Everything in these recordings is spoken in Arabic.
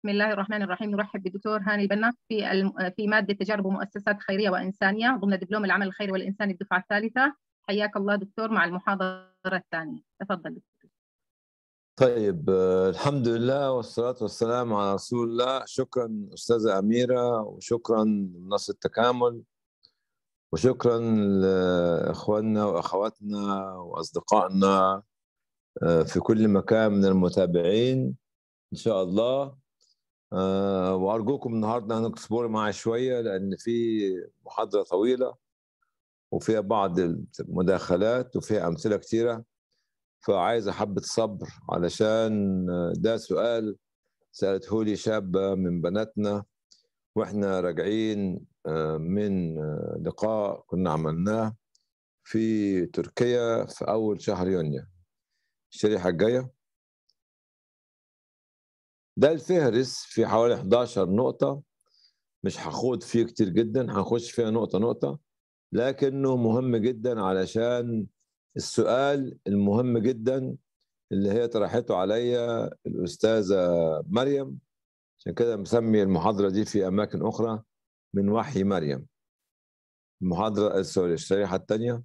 بسم الله الرحمن الرحيم نرحب بالدكتور هاني البنا في. في مادة تجارب ومؤسسات خيرية وإنسانية ضمن دبلوم العمل الخيري والانساني الدفعة الثالثة حياك الله دكتور مع المحاضرة الثانية تفضل دكتور. طيب الحمد لله والصلاة والسلام على رسول الله شكرا أستاذة أميرة وشكرا منصة التكامل وشكرا لإخواننا وأخواتنا وأصدقائنا في كل مكان من المتابعين إن شاء الله وأرجوكم النهاردة أنكم تصبروا معي شوية لأن في محاضرة طويلة وفيها بعض المداخلات وفيها أمثلة كثيرة فعايز حبة صبر علشان ده سؤال سألته لي شابة من بناتنا وإحنا راجعين من لقاء كنا عملناه في تركيا في أول شهر يونيو. الشريحة الجاية. ده الفهرس في حوالي 11 نقطة. مش هخوض فيه كتير جدا هنخش فيها نقطة نقطة. لكنه مهم جدا علشان السؤال المهم جدا اللي هي طرحته عليا الأستاذة مريم. عشان كده مسمي المحاضرة دي في أماكن أخرى من وحي مريم. المحاضرة سوري الشريحة الثانية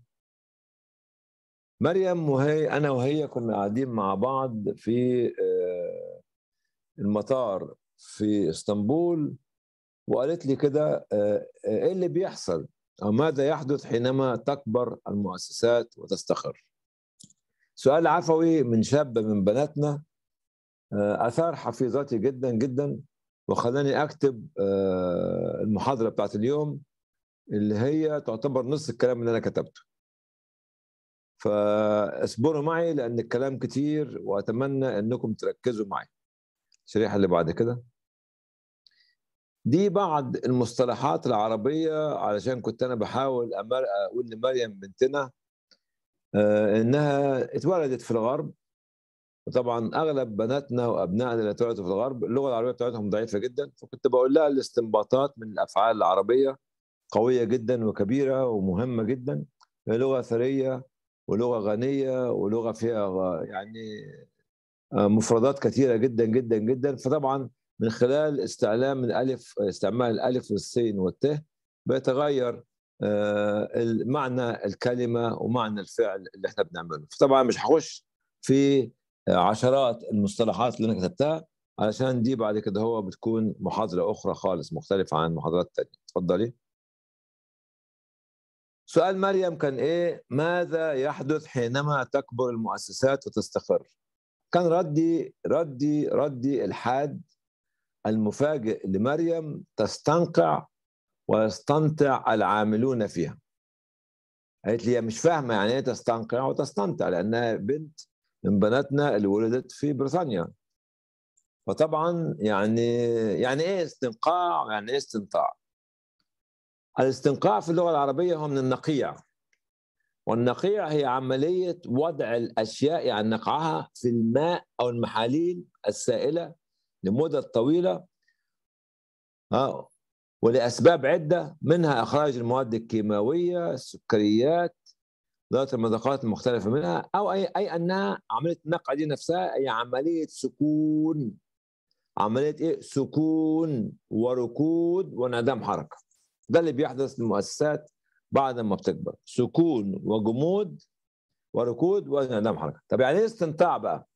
مريم وهي أنا وهي كنا قاعدين مع بعض في المطار في إسطنبول وقالت لي كده إيه اللي بيحصل؟ أو ماذا يحدث حينما تكبر المؤسسات وتستقر؟ سؤال عفوي من شاب من بناتنا أثار حفيظتي جدا جدا وخلاني أكتب المحاضرة بتاعت اليوم اللي هي تعتبر نص الكلام اللي أنا كتبته. فاصبروا معي لأن الكلام كتير وأتمنى أنكم تركزوا معي. الشريحة اللي بعد كده. دي بعض المصطلحات العربية علشان كنت أنا بحاول أقول لمريم بنتنا إنها اتولدت في الغرب. وطبعا أغلب بناتنا وأبنائنا اللي اتولدوا في الغرب اللغة العربية بتاعتهم ضعيفة جدا. فكنت بقول لها الاستنباطات من الأفعال العربية قوية جدا وكبيرة ومهمة جدا. هي لغة ثرية ولغة غنية ولغة فيها يعني مفردات كثيرة جدا جدا جدا. فطبعا من خلال استعلام الألف استعمال الألف والسين والت بيتغير معنى الكلمة ومعنى الفعل اللي إحنا بنعمله. فطبعا مش هخش في عشرات المصطلحات اللي أنا كتبتها علشان دي بعد كده هو بتكون محاضرة أخرى خالص مختلفة عن المحاضرات الثانية اتفضلي. سؤال مريم كان إيه؟ ماذا يحدث حينما تكبر المؤسسات وتستقر؟ كان ردي ردي ردي الحاد المفاجئ لمريم تستنقع ويستنطع العاملون فيها. قالت لي مش فاهمة يعني إيه تستنقع وتستنطع لأنها بنت من بناتنا اللي ولدت في بريطانيا. فطبعا يعني يعني إيه استنقاع؟ يعني إيه استنطاع؟ الاستنقاع في اللغة العربية هو من النقيع. والنقيع هي عملية وضع الأشياء يعني نقعها في الماء أو المحاليل السائلة لمدة طويلة. ها ولأسباب عدة منها إخراج المواد الكيماوية السكريات ذات المذاقات المختلفة منها أو أي, أي أنها عملية النقع دي نفسها هي عملية سكون. عملية إيه؟ سكون وركود وانعدام حركة. ده اللي بيحدث للمؤسسات بعد ما بتكبر. سكون وجمود وركود وانعدام حركة. طب يعني إيه استنقاع بقى؟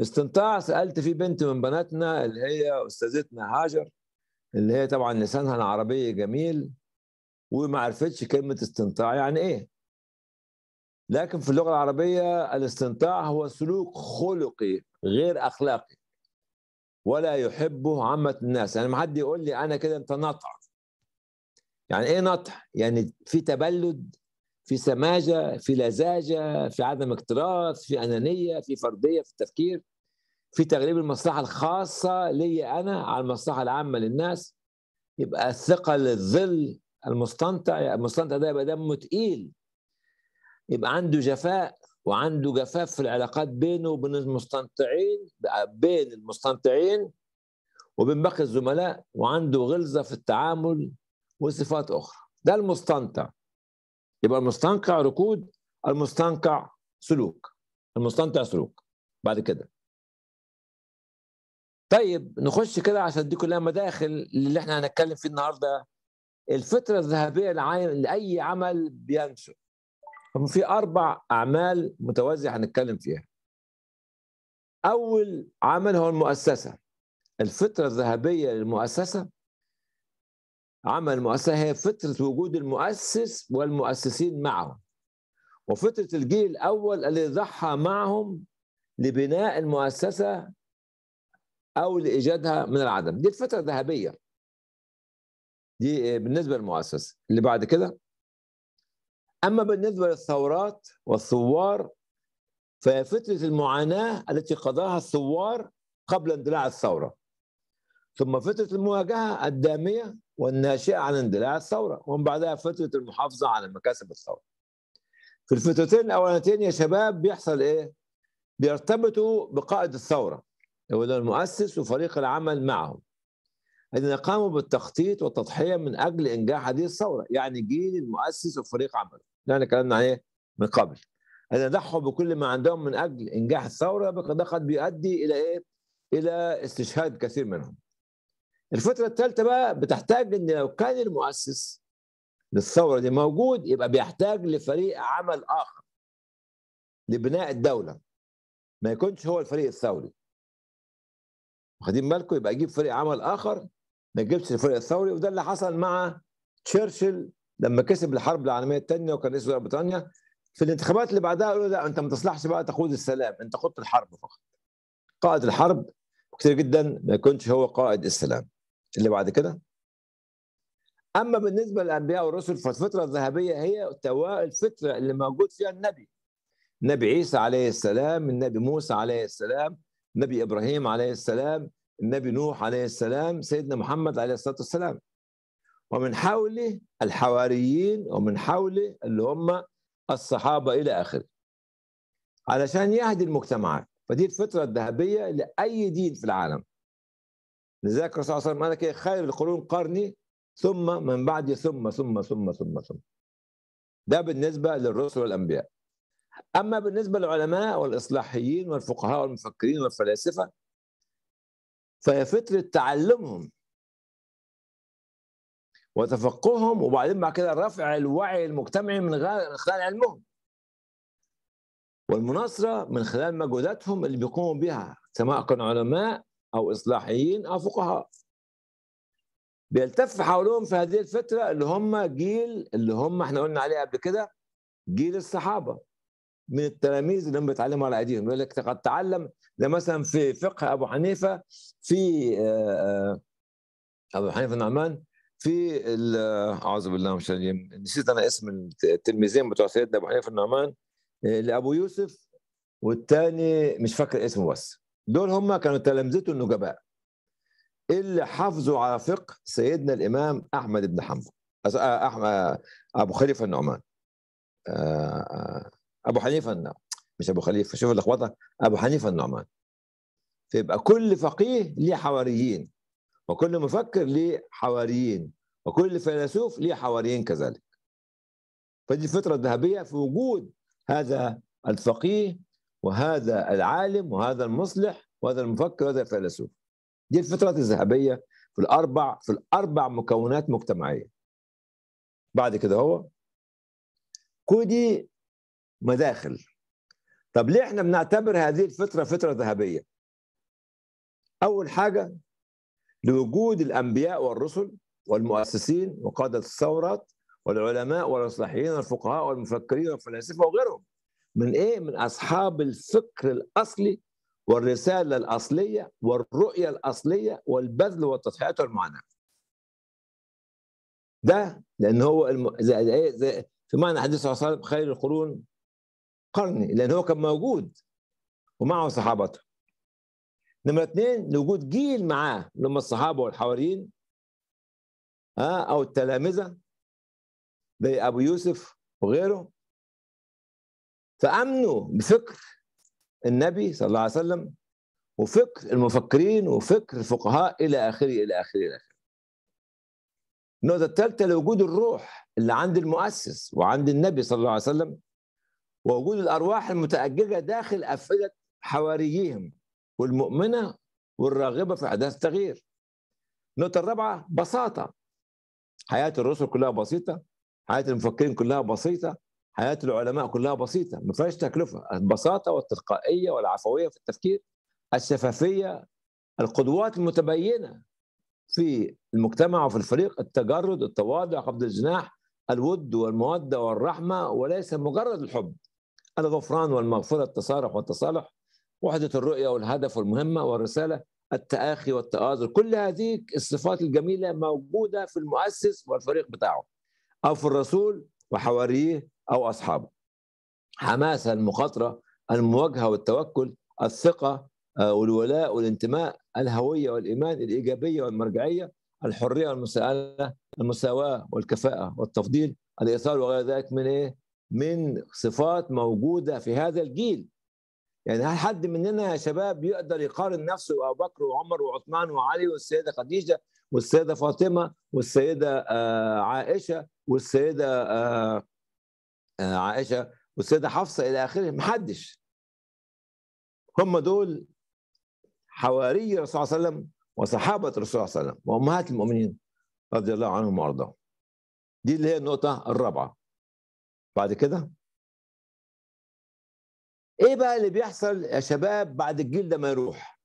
استنطاع سألت في بنت من بناتنا اللي هي أستاذتنا هاجر اللي هي طبعا لسانها العربي جميل وما عرفتش كلمة استنطاع يعني إيه. لكن في اللغة العربية الاستنطاع هو سلوك خلقي غير أخلاقي ولا يحبه عامة الناس. يعني ما حد يقول لي أنا كده أنت نطع يعني إيه نطع يعني في تبلد في سماجة في لزاجة في عدم اكتراث في أنانية في فردية في التفكير في تغليب المصلحة الخاصة لي أنا على المصلحة العامة للناس. يبقى الثقة للظل المستنطع المستنطع ده يبقى دمه تقيل. يبقى عنده جفاء وعنده جفاف في العلاقات بينه وبين المستنطعين بين المستنطعين وبين باقي الزملاء وعنده غلظة في التعامل وصفات أخرى. ده المستنطع يبقى المستنقع ركود المستنقع سلوك. المستنطع سلوك. بعد كده. طيب نخش كده عشان دي كلها مداخل اللي إحنا هنتكلم فيه النهارده. الفترة الذهبية لأي عمل بينشر. في أربع أعمال متوازية هنتكلم فيها. أول عمل هو المؤسسة. الفترة الذهبية للمؤسسة عمل المؤسسه هي فتره وجود المؤسس والمؤسسين معه. وفتره الجيل الأول الذي ضحى معهم لبناء المؤسسة أو لإيجادها من العدم. دي الفترة الذهبية. دي بالنسبة للمؤسسة. اللي بعد كده. أما بالنسبة للثورات والثوار فهي فتره المعاناة التي قضاها الثوار قبل اندلاع الثورة. ثم فتره المواجهة الدامية والناشئة عن اندلاع الثورة ومن بعدها فترة المحافظة على مكاسب الثورة. في الفترتين الأولانيتين يا شباب بيحصل إيه؟ بيرتبطوا بقائد الثورة هو المؤسس وفريق العمل معهم. الذين قاموا بالتخطيط والتضحية من أجل إنجاح هذه الثورة يعني جيل المؤسس وفريق عمله. ده كلامنا عليه من قبل. الذين ضحوا بكل ما عندهم من أجل إنجاح الثورة ده قد بيؤدي إلى إيه؟ إلى استشهاد كثير منهم. الفترة الثالثة بقى بتحتاج إن لو كان المؤسس للثورة دي موجود يبقى بيحتاج لفريق عمل آخر لبناء الدولة. ما يكونش هو الفريق الثوري. واخدين بالكم؟ يبقى يجيب فريق عمل آخر ما يجيبش الفريق الثوري. وده اللي حصل مع تشرشل لما كسب الحرب العالمية الثانية وكان رئيس بريطانيا. في الانتخابات اللي بعدها قالوا لا أنت ما تصلحش بقى تقود السلام أنت خط الحرب فقط. قائد الحرب كتير جدا ما يكونش هو قائد السلام. اللي بعد كده. أما بالنسبة للأنبياء والرسل فالفتره الذهبية هي الفترة اللي موجود فيها النبي. النبي عيسى عليه السلام النبي موسى عليه السلام النبي إبراهيم عليه السلام النبي نوح عليه السلام سيدنا محمد عليه الصلاة والسلام. ومن حوله الحواريين ومن حوله اللي هم الصحابة إلى آخره. علشان يهدي المجتمعات. فدي الفترة الذهبية لأي دين في العالم. لذلك الرسول صلى الله عليه وسلم قال كده خير القرون قرني ثم من بعد ثم ثم ثم ثم ثم. ده بالنسبة للرسل والأنبياء. أما بالنسبة للعلماء والإصلاحيين والفقهاء والمفكرين والفلاسفة فهي فتره تعلمهم وتفقههم وبعدين بعد كده رفع الوعي المجتمعي من خلال علمهم. والمناصرة من خلال مجهوداتهم اللي بيقوموا بها سواء كانوا علماء أو إصلاحيين أو فقهاء. بيلتف حولهم في هذه الفترة اللي هم جيل اللي هم إحنا قلنا عليه قبل كده جيل الصحابة. من التلاميذ اللي هم بيتعلموا على أيديهم. يقول لك قد تعلم. ده مثلا في فقه أبو حنيفة في أبو حنيفة النعمان في أعوذ بالله الشيطان نسيت أنا اسم التلميذين بتوع سيدنا أبو حنيفة النعمان لأبو يوسف والثاني مش فاكر اسمه بس. دول هم كانوا تلامذته النجباء. اللي حافظوا على فقه سيدنا الإمام أحمد بن حنبل. احمد أبو خليفة النعمان. أبو حنيفة النعمان. مش أبو خليفة. شوف اللخبطة. أبو حنيفة النعمان. فيبقى كل فقيه ليه حواريين وكل مفكر ليه حواريين وكل فيلسوف ليه حواريين كذلك. فدي الفترة الذهبية في وجود هذا الفقيه وهذا العالم وهذا المصلح وهذا المفكر وهذا الفيلسوف. دي الفترات الذهبية في الأربع في الأربع مكونات مجتمعية. بعد كده هو كل دي مداخل. طب ليه إحنا بنعتبر هذه الفترة فترة ذهبية؟ أول حاجة لوجود الأنبياء والرسل والمؤسسين وقادة الثورات والعلماء والاصلاحيين والفقهاء والمفكرين والفلاسفة وغيرهم. من إيه؟ من أصحاب الفكر الأصلي والرسالة الأصلية والرؤية الأصلية والبذل والتضحيات والمعاناة. ده لأن هو الم... زي... زي... زي... في معنى حديث صلى الله عليه وسلم خير القرون قرني لأن هو كان موجود ومعه صحابته. نمرة اثنين لوجود جيل معاه اللي هم الصحابة والحواريين ها أو التلامذة زي أبو يوسف وغيره. فأمنوا بفكر النبي صلى الله عليه وسلم وفكر المفكرين وفكر الفقهاء إلى آخره إلى آخره إلى آخره النقطة الثالثة لوجود الروح اللي عند المؤسس وعند النبي صلى الله عليه وسلم ووجود الأرواح المتأججة داخل أفئدة حواريهم والمؤمنة والراغبة في أحداث التغيير. النقطة الرابعة بساطة. حياة الرسل كلها بسيطة، حياة المفكرين كلها بسيطة، حياة العلماء كلها بسيطة، ما فيهاش تكلفة، البساطة والتلقائية والعفوية في التفكير، الشفافية، القدوات المتبينه في المجتمع وفي الفريق، التجرد، التواضع، قبض الجناح، الود والمودة والرحمة وليس مجرد الحب. الغفران والمغفرة، التصارح والتصالح، وحدة الرؤية والهدف والمهمة والرسالة، التآخي والتآزر، كل هذه الصفات الجميلة موجودة في المؤسس والفريق بتاعه أو في الرسول وحواريه أو أصحابه. حماسة المخاطرة، المواجهة والتوكل، الثقة والولاء والانتماء، الهوية والإيمان، الإيجابية والمرجعية، الحرية والمساءلة، المساواة والكفاءة والتفضيل، الإيثار وغير ذلك من إيه؟ من صفات موجودة في هذا الجيل. يعني هل حد مننا يا شباب يقدر يقارن نفسه بابو بكر وعمر وعثمان وعلي والسيدة خديجة والسيدة فاطمة والسيدة عائشة والسيدة عائشة والسيدة حفصة إلى آخره محدش هم دول حواري الرسول صلى الله عليه وسلم وصحابة الرسول صلى الله عليه وسلم وأمهات المؤمنين رضي الله عنهم وأرضاهم. دي اللي هي النقطة الرابعة. بعد كده؟ إيه بقى اللي بيحصل يا شباب بعد الجيل ده ما يروح؟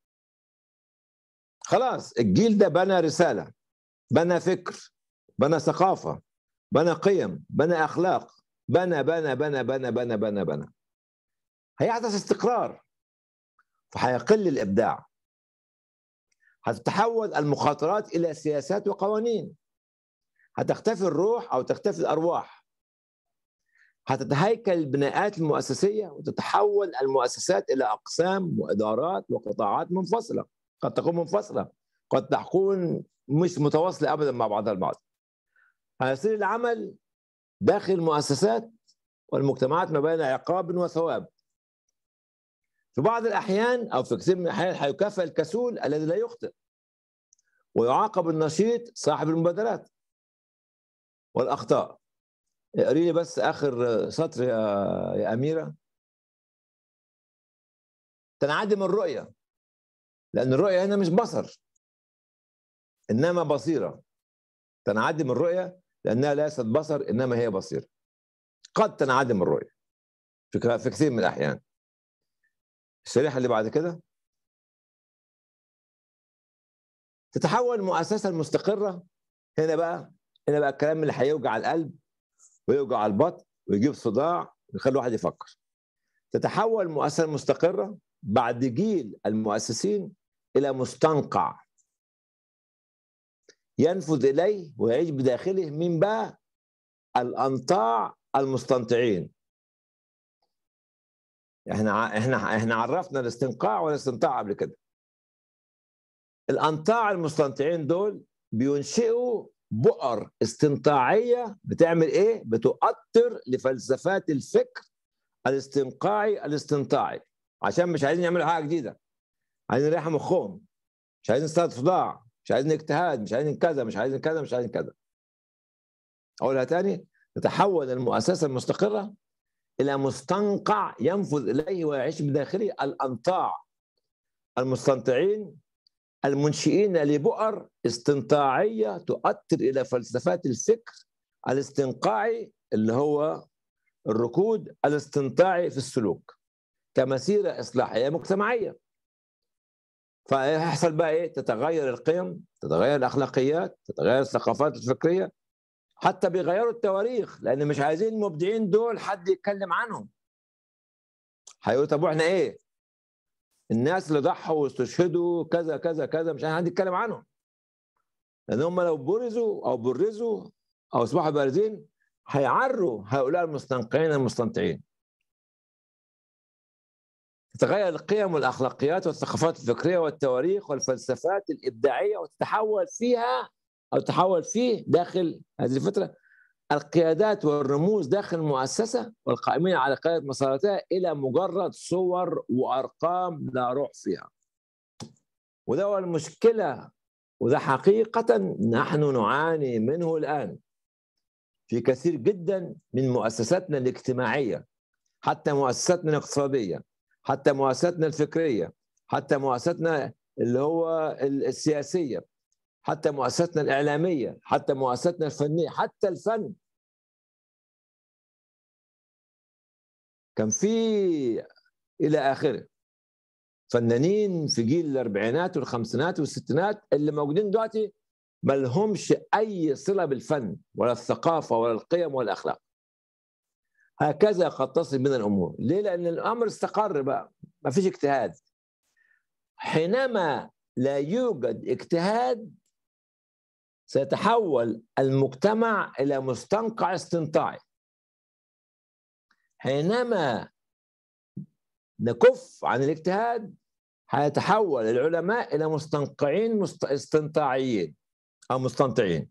خلاص الجيل ده بنى رسالة بنى فكر بنى ثقافة بنى قيم بنى أخلاق. بنى بنى بنى بنى بنى بنى بنى. هيحدث استقرار فهيقل الإبداع. هتتحول المخاطرات إلى سياسات وقوانين. هتختفي الروح أو تختفي الأرواح. هتتهيكل البناءات المؤسسية وتتحول المؤسسات إلى أقسام وإدارات وقطاعات منفصلة. قد تكون منفصلة قد تكون مش متواصلة ابدا مع بعضها البعض. هيصير العمل داخل المؤسسات والمجتمعات ما بين عقاب وثواب. في بعض الأحيان أو في كثير من الأحيان هيكافئ الكسول الذي لا يخطئ ويعاقب النشيط صاحب المبادرات والأخطاء. اقري لي بس آخر سطر يا يا أميرة. تنعدم الرؤية لأن الرؤية هنا مش بصر إنما بصيرة. تنعدم الرؤية لأنها ليست بصر إنما هي بصيرة. قد تنعدم الرؤية في كثير من الأحيان. الشريحه اللي بعد كده؟ تتحول المؤسسه المستقره هنا بقى هنا بقى الكلام اللي هيوجع القلب ويوجع البطن ويجيب صداع ويخلي الواحد يفكر. تتحول المؤسسه المستقره بعد جيل المؤسسين إلى مستنقع. ينفذ إليه ويعيش بداخله من بقى الأنطاع المستنطعين. إحنا إحنا إحنا عرفنا الاستنقاع والاستنطاع قبل كده. الأنطاع المستنطعين دول بينشئوا بؤر استنطاعية بتعمل إيه؟ بتؤطر لفلسفات الفكر الاستنقاعي الاستنطاعي. عشان مش عايزين يعملوا حاجة جديدة. عايزين يريحوا مخهم. مش عايزين صلاه صداع مش عايزين اجتهاد مش عايزين كذا مش عايزين كذا مش عايزين كذا. أقولها تاني تتحول المؤسسة المستقرة إلى مستنقع ينفذ إليه ويعيش بداخله الانطاع المستنطعين المنشئين لبؤر استنطاعية تؤثر إلى فلسفات الفكر الاستنقاعي اللي هو الركود الاستنطاعي في السلوك كمسيرة إصلاحية مجتمعية. فيحصل بقى إيه؟ تتغير القيم تتغير الأخلاقيات تتغير الثقافات الفكرية حتى بيغيروا التواريخ لأن مش عايزين المبدعين دول حد يتكلم عنهم. هيقولوا طب وإحنا إيه؟ الناس اللي ضحوا واستشهدوا كذا كذا كذا مش حد يتكلم عنهم. لأن هم لو برزوا أو برزوا أو أصبحوا بارزين هيعروا هؤلاء المستنقعين المستنطعين. تتغير القيم والأخلاقيات والثقافات الفكرية والتواريخ والفلسفات الإبداعية وتتحول فيها أو تتحول فيه داخل هذه الفترة القيادات والرموز داخل المؤسسة والقائمين على قيادة مساراتها إلى مجرد صور وأرقام لا روح فيها. وده هو المشكلة وده حقيقة نحن نعاني منه الآن في كثير جدا من مؤسساتنا الاجتماعية حتى مؤسساتنا الاقتصادية حتى مؤسساتنا الفكرية حتى مؤسساتنا اللي هو السياسية حتى مؤسساتنا الإعلامية حتى مؤسساتنا الفنية حتى الفن. كان في إلى آخره. فنانين في جيل الأربعينات والخمسينات والستينات اللي موجودين دلوقتي ما لهمش أي صلة بالفن ولا الثقافة ولا القيم ولا الأخلاق. هكذا قد تصل بنا الأمور. ليه؟ لأن الأمر استقر بقى. ما فيش اجتهاد. حينما لا يوجد اجتهاد سيتحول المجتمع إلى مستنقع استنطاعي. حينما نكف عن الاجتهاد هيتحول العلماء إلى مستنقعين مست... استنطاعيين أو مستنطعين.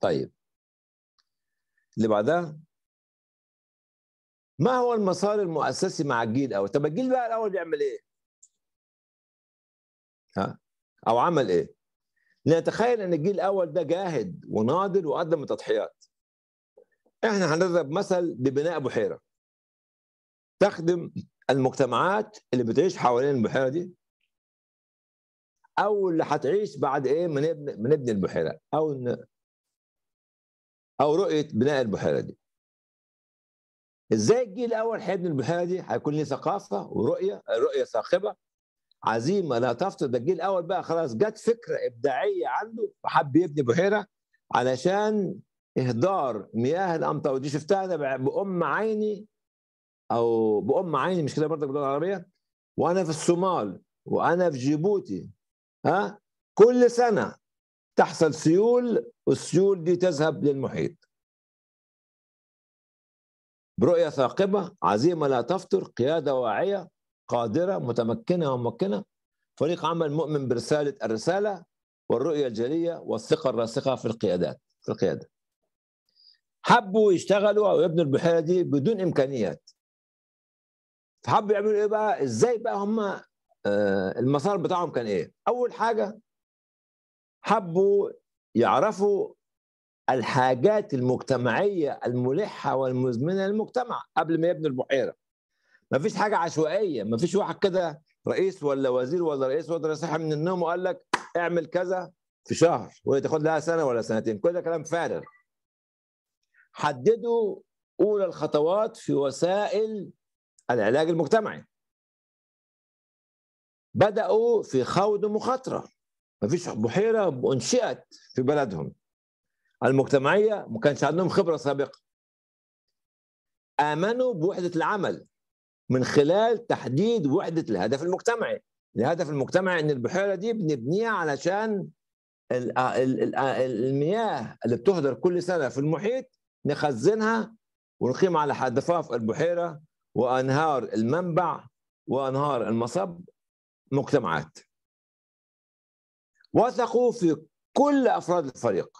طيب. اللي بعدها؟ ما هو المسار المؤسسي مع الجيل الأول طب الجيل بقى الأول بيعمل إيه؟ ها؟ أو عمل إيه؟ نتخيل إن الجيل الأول ده جاهد وناضل وقدم تضحيات إحنا هنضرب مثل ببناء بحيره تخدم المجتمعات اللي بتعيش حوالين البحيره دي. أو اللي هتعيش بعد إيه؟ من نبني البحيره أو. أو رؤية بناء البحيره دي. إزاي الجيل الأول هيبني البحيره دي؟ هيكون ليه ثقافة ورؤية رؤية ثاقبة. عزيمه لا تفطر ده الجيل الأول بقى خلاص جت فكرة إبداعية عنده وحب يبني بحيرة علشان إهدار مياه الأمطار. ودي شفتها أنا بأم عيني أو بأم عيني مش كده برضك باللغة العربية؟ وأنا في الصومال وأنا في جيبوتي. ها؟ كل سنة تحصل سيول والسيول دي تذهب للمحيط. برؤية ثاقبة عزيمة لا تفتر قيادة واعية قادرة متمكنة وممكنة. فريق عمل مؤمن برسالة الرسالة والرؤية الجلية والثقة الراسخة في القيادات في القيادة. حبوا يشتغلوا أو يبنوا البحيرة دي بدون إمكانيات. فحبوا يعملوا إيه بقى؟ إزاي بقى هم آه المسار بتاعهم كان إيه؟ أول حاجة حبوا يعرفوا الحاجات المجتمعية الملحة والمزمنة للمجتمع قبل ما يبنوا البحيرة. ما فيش حاجة عشوائية ما فيش واحد كده رئيس ولا وزير ولا رئيس وزراء صحي من النوم وقال لك اعمل كذا في شهر وهي تاخد لها سنة ولا سنتين. كل ده كلام فارغ. حددوا أولى الخطوات في وسائل العلاج المجتمعي. بدأوا في خوض مخاطرة. ما فيش بحيرة انشئت في بلدهم. المجتمعية ما كانش عندهم خبرة سابقة. آمنوا بوحدة العمل من خلال تحديد وحدة الهدف المجتمعي. الهدف المجتمعي إن البحيرة دي بنبنيها علشان المياه اللي بتهدر كل سنة في المحيط نخزنها ونقيم على ضفاف البحيرة وأنهار المنبع وأنهار المصب مجتمعات. وثقوا في كل أفراد الفريق.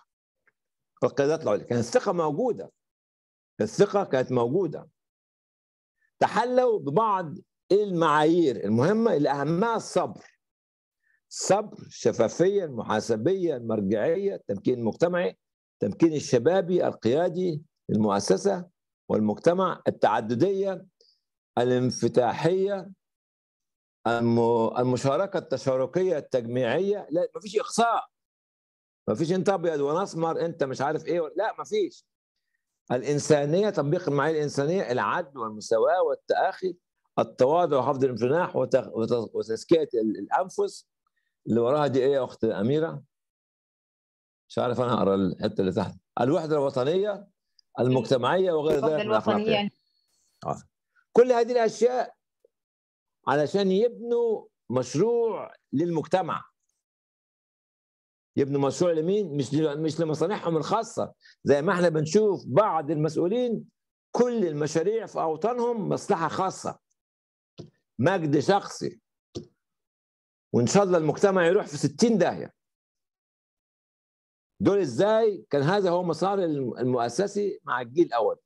القيادات العليا كانت الثقة موجودة. الثقة كانت موجودة. تحلوا ببعض المعايير. المهمه اللي اهمها الصبر. الصبر الشفافيه المحاسبيه المرجعيه التمكين المجتمعي التمكين الشبابي القيادي المؤسسة والمجتمع التعددية الانفتاحية المشاركة التشاركية التجميعية. لا ما فيش إقصاء. ما فيش انت ابيض وأنا اسمر انت مش عارف إيه لا ما فيش. الإنسانية تطبيق المعايير الإنسانية العدل والمساواة والتأخي التواضع وحفظ الانفتاح وتزكية الأنفس. اللي وراها دي إيه يا اخت أميرة؟ مش عارف أنا اقرا الحتة اللي تحت. الوحدة الوطنية المجتمعية وغير ذلك من الاخلاقيات آه. كل هذه الأشياء علشان يبنوا مشروع للمجتمع. يبنوا مشروع لمين؟ مش مش لمصالحهم الخاصة. زي ما إحنا بنشوف بعض المسؤولين كل المشاريع في أوطانهم مصلحة خاصة. مجد شخصي. وإن شاء الله المجتمع يروح في 60 داهية. دول إزاي؟ كان هذا هو مسار المؤسسي مع الجيل الأول.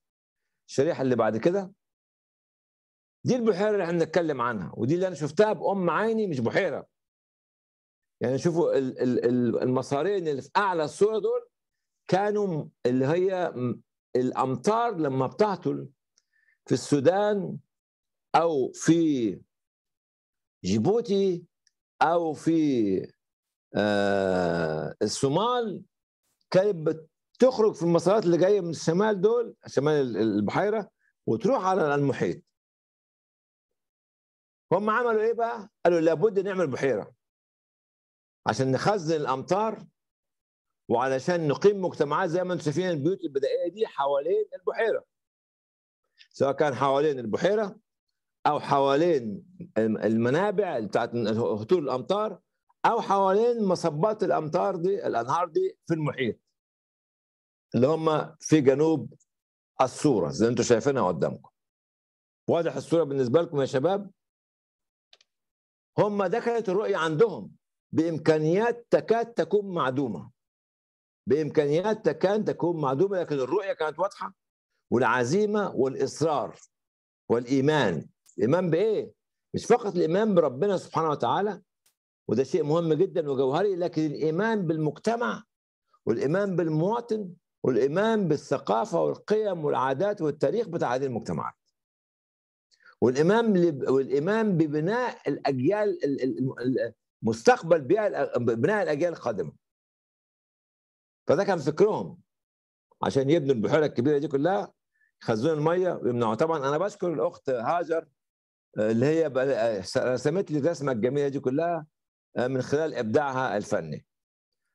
الشريحة اللي بعد كده. دي البحيرة اللي إحنا بنتكلم عنها. ودي اللي أنا شفتها بأم عيني مش بحيرة. يعني شوفوا المسارين اللي في أعلى الصورة دول كانوا اللي هي الامطار لما بتهطل في السودان أو في جيبوتي أو في آه الصومال كانت بتخرج في المسارات اللي جاية من الشمال دول شمال البحيرة وتروح على المحيط هم عملوا إيه بقى؟ قالوا لابد نعمل بحيرة عشان نخزن الأمطار وعلشان نقيم مجتمعات زي ما أنتم شايفين البيوت البدائية دي حوالين البحيرة. سواء كان حوالين البحيرة أو حوالين المنابع بتاعت هطول الأمطار أو حوالين مصبات الأمطار دي الأنهار دي في المحيط اللي هم في جنوب الصورة زي أنتم شايفينها قدامكم. واضح الصورة بالنسبة لكم يا شباب؟ هم ده كانت الرؤية عندهم. بإمكانيات تكاد تكون معدومة. بإمكانيات تكاد تكون معدومة لكن الرؤية كانت واضحة والعزيمة والإصرار والإيمان. الايمان بإيه؟ مش فقط الإيمان بربنا سبحانه وتعالى وده شيء مهم جدا وجوهري لكن الإيمان بالمجتمع والإيمان بالمواطن والإيمان بالثقافة والقيم والعادات والتاريخ بتاع هذه المجتمعات. والإيمان والإيمان ببناء الأجيال مستقبل بناء الأجيال القادمة. فده كان فكرهم. عشان يبنوا البحيرة الكبيرة دي كلها يخزنوا المية ويمنعوا. طبعا أنا بشكر الأخت هاجر اللي هي رسمت لي الرسمة الجميلة دي كلها من خلال إبداعها الفني.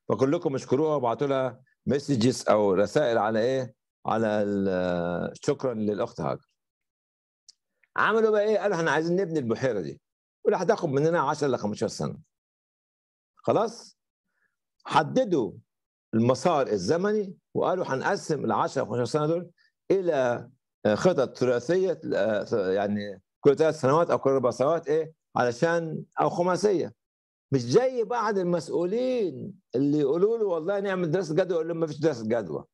فكلكم اشكروها وابعتوا لها مسجز أو رسائل على إيه؟ على شكرا للأخت هاجر. عملوا بقى إيه؟ قالوا إحنا عايزين نبني البحيرة دي. واللي هتاخد مننا 10 ل 15 سنة. خلاص؟ حددوا المسار الزمني وقالوا هنقسم ال 10 15 سنة دول إلى خطط ثلاثية يعني كل ثلاث سنوات أو كل أربع سنوات إيه؟ علشان أو خماسية. مش زي بعض المسؤولين اللي يقولوا له والله نعمل دراسة جدوى يقول لهم ما فيش دراسة جدوى.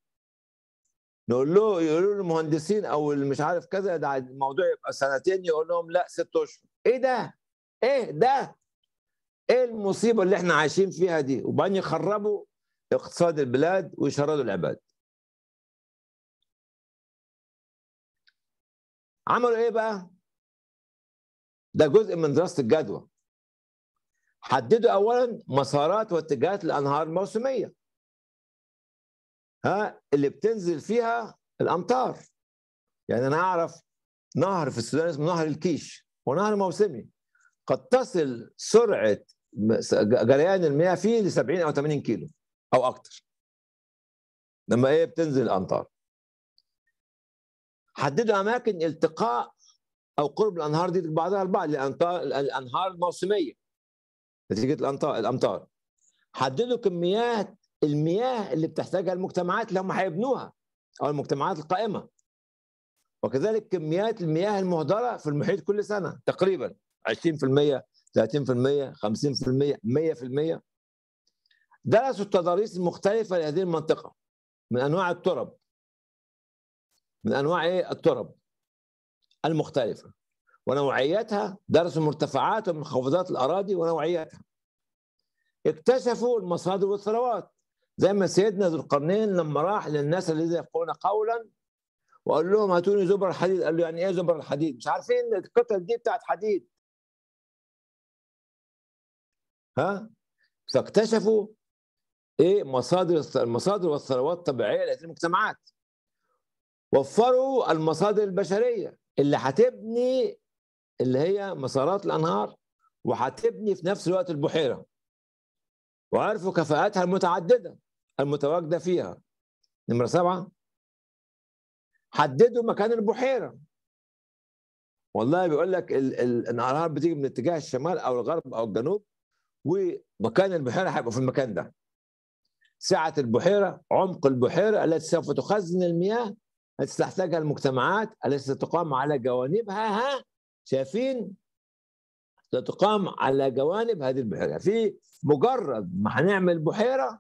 نقول له يقولوا له المهندسين أو اللي مش عارف كذا ده الموضوع يبقى سنتين يقول لهم لا ست أشهر. إيه ده؟ إيه ده؟ إيه المصيبة اللي إحنا عايشين فيها دي؟ وبعدين يخربوا اقتصاد البلاد ويشردوا العباد. عملوا إيه بقى؟ ده جزء من دراسة الجدوى. حددوا اولا مسارات واتجاهات الأنهار الموسمية. ها اللي بتنزل فيها الأمطار. يعني أنا أعرف نهر في السودان اسمه نهر الكيش ونهر موسمي قد تصل سرعة جريان المياه فيه ل 70 أو 80 كيلو أو أكتر. لما إيه بتنزل الأمطار. حددوا أماكن التقاء أو قرب الأنهار دي بعضها البعض الانهار الأنهار الموسميه نتيجة الامطار الأمطار. حددوا كميات المياه اللي بتحتاجها المجتمعات اللي هم هيبنوها أو المجتمعات القائمة. وكذلك كميات المياه المهدرة في المحيط كل سنة تقريبا 20% 30% 50% 100% درسوا التضاريس المختلفة لهذه المنطقة من أنواع الترب. من أنواع إيه؟ الترب المختلفة. ونوعياتها درسوا مرتفعات ومنخفضات الأراضي ونوعياتها اكتشفوا المصادر والثروات. زي ما سيدنا ذو القرنين لما راح للناس الذين يفقهون قولا وقال لهم هاتوني زبر الحديد. قال له يعني إيه زبر الحديد؟ مش عارفين القطع دي بتاعت حديد. ها؟ فاكتشفوا إيه؟ مصادر المصادر والثروات الطبيعية لهذه المجتمعات. وفروا المصادر البشرية اللي هتبني اللي هي مسارات الأنهار وهتبني في نفس الوقت البحيرة. وعرفوا كفاءاتها المتعددة المتواجدة فيها. نمرة سبعة. حددوا مكان البحيرة. والله بيقول لك الأنهار بتيجي من اتجاه الشمال أو الغرب أو الجنوب. ومكان البحيرة هيبقى في المكان ده. سعه البحيرة عمق البحيرة التي سوف تخزن المياه التي تحتاجها المجتمعات التي ستقام على جوانبها ها؟ شايفين؟ ستقام على جوانب هذه البحيرة. في مجرد ما هنعمل بحيرة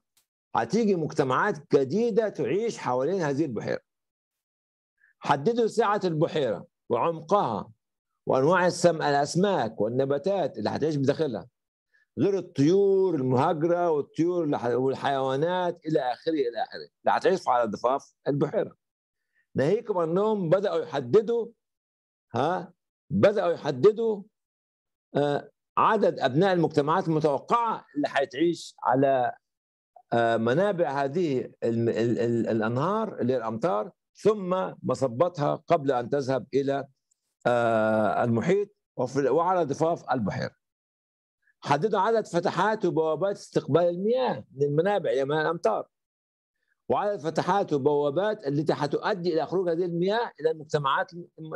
هتيجي مجتمعات جديدة تعيش حوالين هذه البحيرة. حددوا سعه البحيرة وعمقها وأنواع السم... الأسماك والنباتات اللي هتعيش بداخلها. غير الطيور المهاجرة والطيور والحيوانات إلى آخره إلى آخره اللي هتعيش على ضفاف البحيرة ناهيكم أنهم بدأوا يحددوا ها بدأوا يحددوا آه عدد أبناء المجتمعات المتوقعة اللي هتعيش على منابع هذه الأنهار اللي هي الأمطار ثم مصبتها قبل أن تذهب إلى المحيط وعلى ضفاف البحيرة. حددوا عدد فتحات وبوابات استقبال المياه من المنابع يا من الأمطار. وعدد فتحات وبوابات التي حتؤدي إلى خروج هذه المياه إلى المجتمعات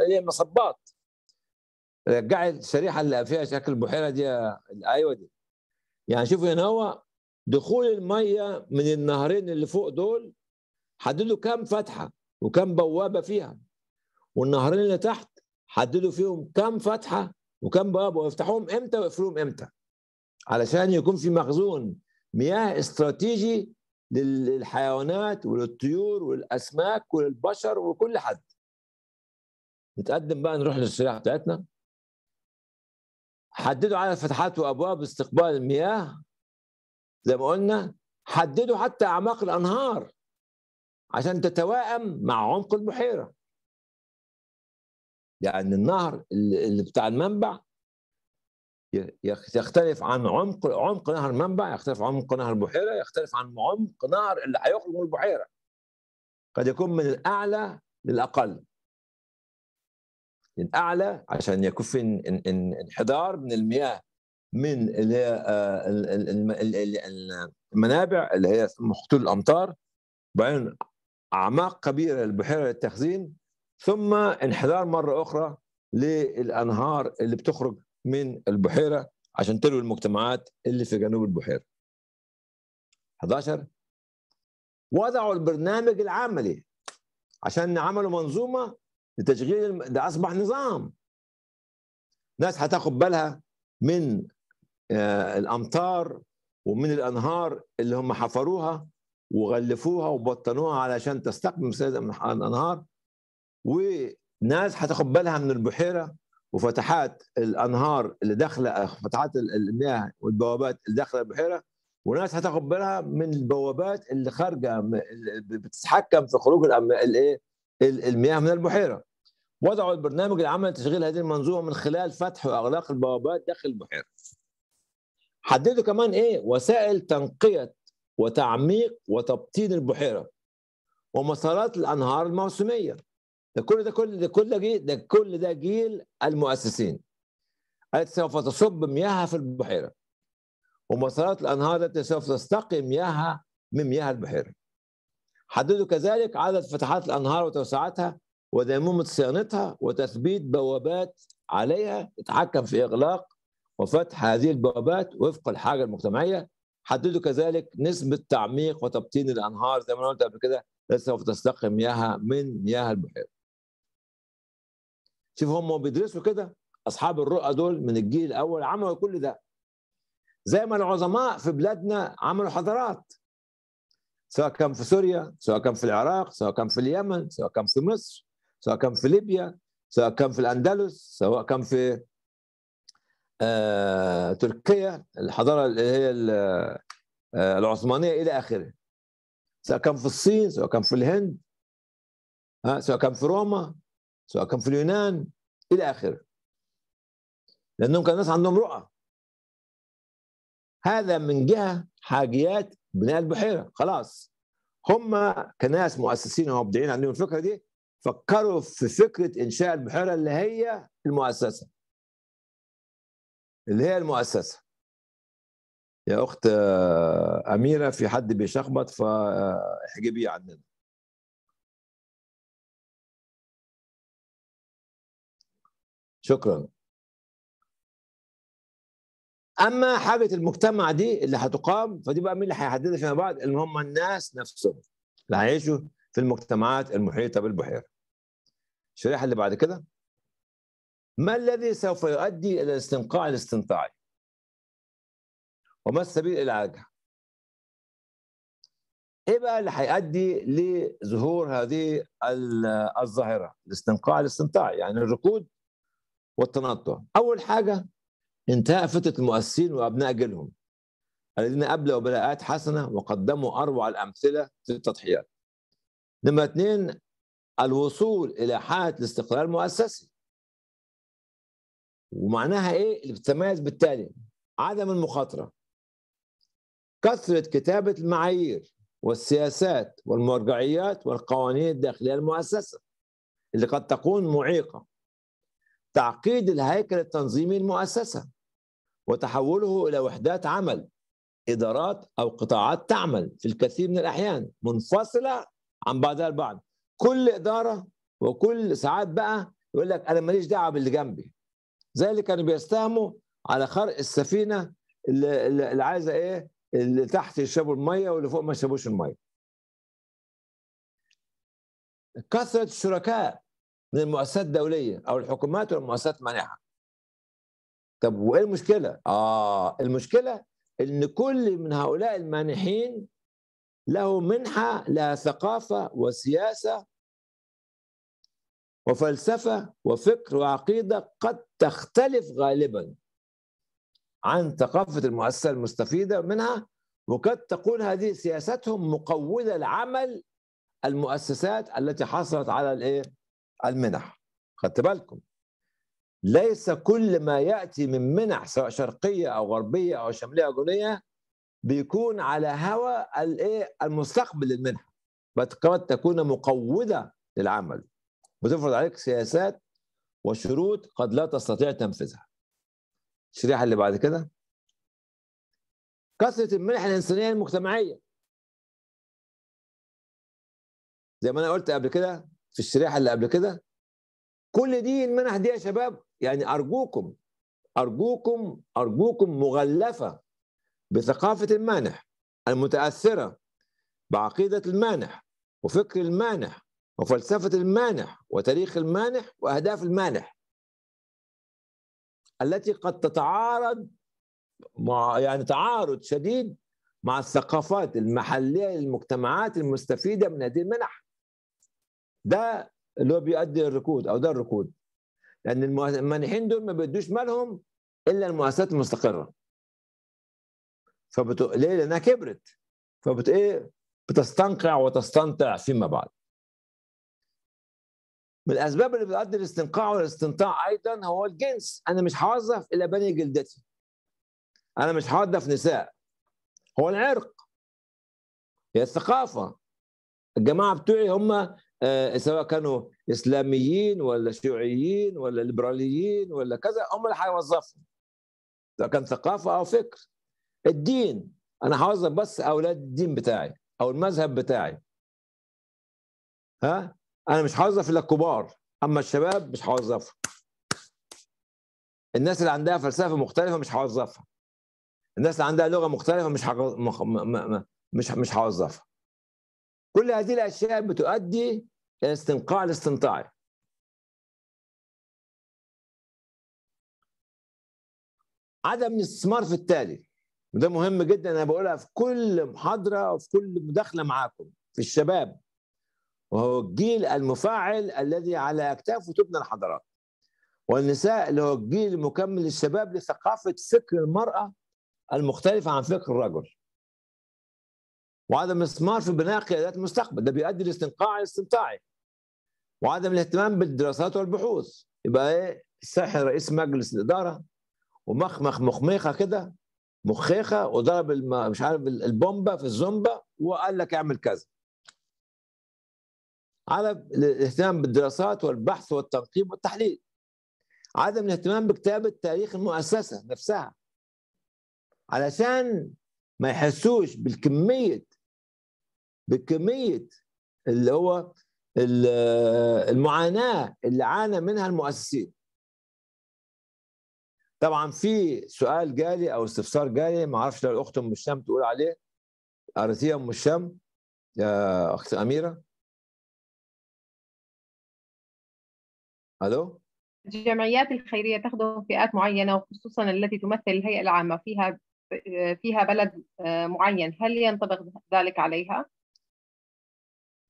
هي المصبات. رجعي الشريحه اللي فيها شكل البحيره دي أيوه دي. يعني شوفوا هنا هو دخول الميه من النهرين اللي فوق دول حددوا كم فتحة وكم بوابة فيها والنهرين اللي تحت حددوا فيهم كم فتحة وكم بوابة ويفتحوهم إمتى ويقفلوهم إمتى علشان يكون في مخزون مياه استراتيجي للحيوانات وللطيور والأسماك وللبشر وكل حد. نتقدم بقى نروح للشريحه بتاعتنا. حددوا عدد فتحات وأبواب استقبال المياه. زي ما قلنا حددوا حتى أعماق الأنهار عشان تتوائم مع عمق البحيرة. يعني النهر اللي بتاع المنبع يختلف عن عمق عمق نهر المنبع يختلف عن عمق نهر البحيره يختلف عن عمق نهر اللي هيخرج من البحيرة. قد يكون من الأعلى للأقل. الأعلى عشان يكون في انحدار من المياه من اللي هي المنابع اللي هي خطوط الأمطار بعدين أعماق كبيرة للبحيرة للتخزين ثم انحدار مرة أخرى للأنهار اللي بتخرج من البحيرة عشان تروي المجتمعات اللي في جنوب البحيرة. 11 وضعوا البرنامج العملي عشان عملوا منظومة لتشغيل ده اصبح نظام. ناس هتاخد بالها من الأمطار ومن الأنهار اللي هم حفروها وغلفوها وبطنوها علشان تستقبل سيد الأنهار. وناس هتاخد بالها من البحيرة وفتحات الأنهار اللي داخلة فتحات المياه والبوابات اللي داخلة البحيرة وناس هتاخد بالها من البوابات اللي خارجة بتتحكم في خروج الإيه؟ المياه من البحيرة. وضعوا البرنامج العمل لتشغيل هذه المنظومة من خلال فتح وأغلاق البوابات داخل البحيرة. حددوا كمان إيه؟ وسائل تنقية وتعميق وتبطين البحيرة ومسارات الأنهار الموسمية. ده كل ده كل ده كل ده جيل ده كل ده جيل المؤسسين. التي سوف تصب مياهها في البحيرة. ومسارات الأنهار التي سوف تستقي مياهها من مياه البحيرة. حددوا كذلك عدد فتحات الأنهار وتوسعاتها وديمومه صيانتها وتثبيت بوابات عليها. تتحكم في إغلاق وفتح هذه البوابات وفق الحاجة المجتمعية. حددوا كذلك نسبة تعميق وتبطين الأنهار. زي ما قلت قبل كده التي سوف تستقي مياهها من مياه البحيرة. شوف هم بيدرسوا كده اصحاب الرؤى دول من الجيل الأول عملوا كل ده. زي ما العظماء في بلادنا عملوا حضارات سواء كان في سوريا سواء كان في العراق سواء كان في اليمن سواء كان في مصر سواء كان في ليبيا سواء كان في الاندلس سواء كان في آه، تركيا الحضاره اللي هي آه، العثمانيه إلى اخره سواء كان في الصين سواء كان في الهند آه، سواء كان في روما سواء كان في اليونان إلى آخره. لأنهم كان الناس عندهم رؤى. هذا من جهة حاجيات بناء البحيرة. خلاص. هم كناس مؤسسين ومبدعين عندهم الفكرة دي فكروا في فكرة إنشاء البحيرة اللي هي المؤسسة. اللي هي المؤسسة. يا أخت أميرة في حد بيشخبط فاحجبيه عننا. شكرا. أما حاجة المجتمع دي اللي هتقام فدي بقى مين اللي هيحددها فيما بعد؟ اللي هم الناس نفسهم اللي هيعيشوا في المجتمعات المحيطة بالبحيرة. الشريحه اللي بعد كده؟ ما الذي سوف يؤدي إلى الاستنقاع الاستنطاعي؟ وما السبيل إلى علاجها إيه بقى اللي هيؤدي لظهور هذه الظاهرة؟ الاستنقاع الاستنطاعي. يعني الركود والتنطع. أول حاجة انتهاء فترة المؤسسين وأبناء جيلهم الذين أبلغوا بلاءات حسنة وقدموا أروع الأمثلة في التضحيات. نمرة اثنين الوصول إلى حالة الاستقلال المؤسسي. ومعناها إيه؟ اللي بتتميز بالتالي عدم المخاطرة كثرة كتابة المعايير والسياسات والمرجعيات والقوانين الداخلية للمؤسسه اللي قد تكون معيقة. تعقيد الهيكل التنظيمي للمؤسسه وتحوله إلى وحدات عمل إدارات أو قطاعات تعمل في الكثير من الأحيان منفصلة عن بعضها البعض. كل إدارة وكل ساعات بقى يقول لك أنا ماليش دعوة باللي جنبي. زي اللي كانوا بيستهموا على خرق السفينة اللي, عايزة إيه؟ اللي تحت يشربوا المية واللي فوق ما يشربوش المية. كثرة الشركاء من المؤسسات الدولية أو الحكومات والمؤسسات المانحة طب وإيه المشكلة آه المشكلة إن كل من هؤلاء المانحين له منحة لها ثقافة وسياسة وفلسفة وفكر وعقيدة قد تختلف غالبا عن ثقافة المؤسسة المستفيدة منها وقد تكون هذه سياستهم مقودة لعمل المؤسسات التي حصلت على الإيه؟ المنح. خدت بالكم؟ ليس كل ما يأتي من منح سواء شرقية أو غربية أو شمالية أو جنوبية بيكون على هوى الايه المستقبل للمنحه قد تكون مقودة للعمل. بتفرض عليك سياسات وشروط قد لا تستطيع تنفيذها. الشريحه اللي بعد كده. كثرة المنح الإنسانية المجتمعية. زي ما أنا قلت قبل كده في الشريحه اللي قبل كده؟ كل دي المنح دي يا شباب يعني أرجوكم أرجوكم أرجوكم مغلفة بثقافة المانح المتأثرة بعقيدة المانح وفكر المانح وفلسفة المانح وتاريخ المانح وأهداف المانح التي قد تتعارض مع يعني تعارض شديد مع الثقافات المحلية للمجتمعات المستفيدة من هذه المنح. ده اللي هو بيؤدي للركود أو ده الركود. لأن المانحين دول ما بيدوش مالهم إلا المؤسسات المستقرة. فبتو... ليه؟ لأنها كبرت. فبت إيه؟ بتستنقع وتستنطع فيما بعد. من الأسباب اللي بتؤدي للاستنقاع والاستنطاع أيضا هو الجنس. أنا مش هوظف إلا بني جلدتي. أنا مش هوظف نساء. هو العرق. هي الثقافة. الجماعة بتوعي هم سواء كانوا إسلاميين ولا شيوعيين ولا ليبراليين ولا كذا هم اللي هيوظفهم سواء كان ثقافة أو فكر. الدين أنا هوظف بس أولاد الدين بتاعي أو المذهب بتاعي. ها؟ أنا مش هوظف إلا الكبار أما الشباب مش هوظفهم الناس اللي عندها فلسفة مختلفة مش هوظفها الناس اللي عندها لغة مختلفة مش مش مش هوظفها كل هذه الأشياء بتؤدي إلى استنقاع الاستنطاعي عدم الاستثمار في التالي وده مهم جدا. أنا بقولها في كل محاضرة وفي كل مداخلة معاكم في الشباب. وهو الجيل المفاعل الذي على اكتافه تبنى الحضارات والنساء اللي هو الجيل المكمل للشباب لثقافة فكر المرأة المختلفة عن فكر الرجل. وعدم الاستثمار في بناء قيادات المستقبل. ده بيؤدي لاستنقاع الاستمتاعي وعدم الاهتمام بالدراسات والبحوث. يبقى إيه؟ صحي رئيس مجلس الإدارة ومخمخ مخميخة كده مخيخة وضرب الم... مش عارف البومبة في الزومبا وقال لك اعمل كذا. عدم الاهتمام بالدراسات والبحث والتنقيب والتحليل. عدم الاهتمام بكتابة تاريخ المؤسسة نفسها. علشان ما يحسوش بالكمية بكمية اللي هو المعاناة اللي عانى منها المؤسسين. طبعا في سؤال جالي أو استفسار جالي ما أعرفش لو الأخت أم الشام تقول عليه. قريتيه أم الشام يا أخت أميرة. ألو؟ الجمعيات الخيرية تخدم فئات معينة وخصوصا التي تمثل الهيئة العامة فيها فيها بلد معين. هل ينطبق ذلك عليها؟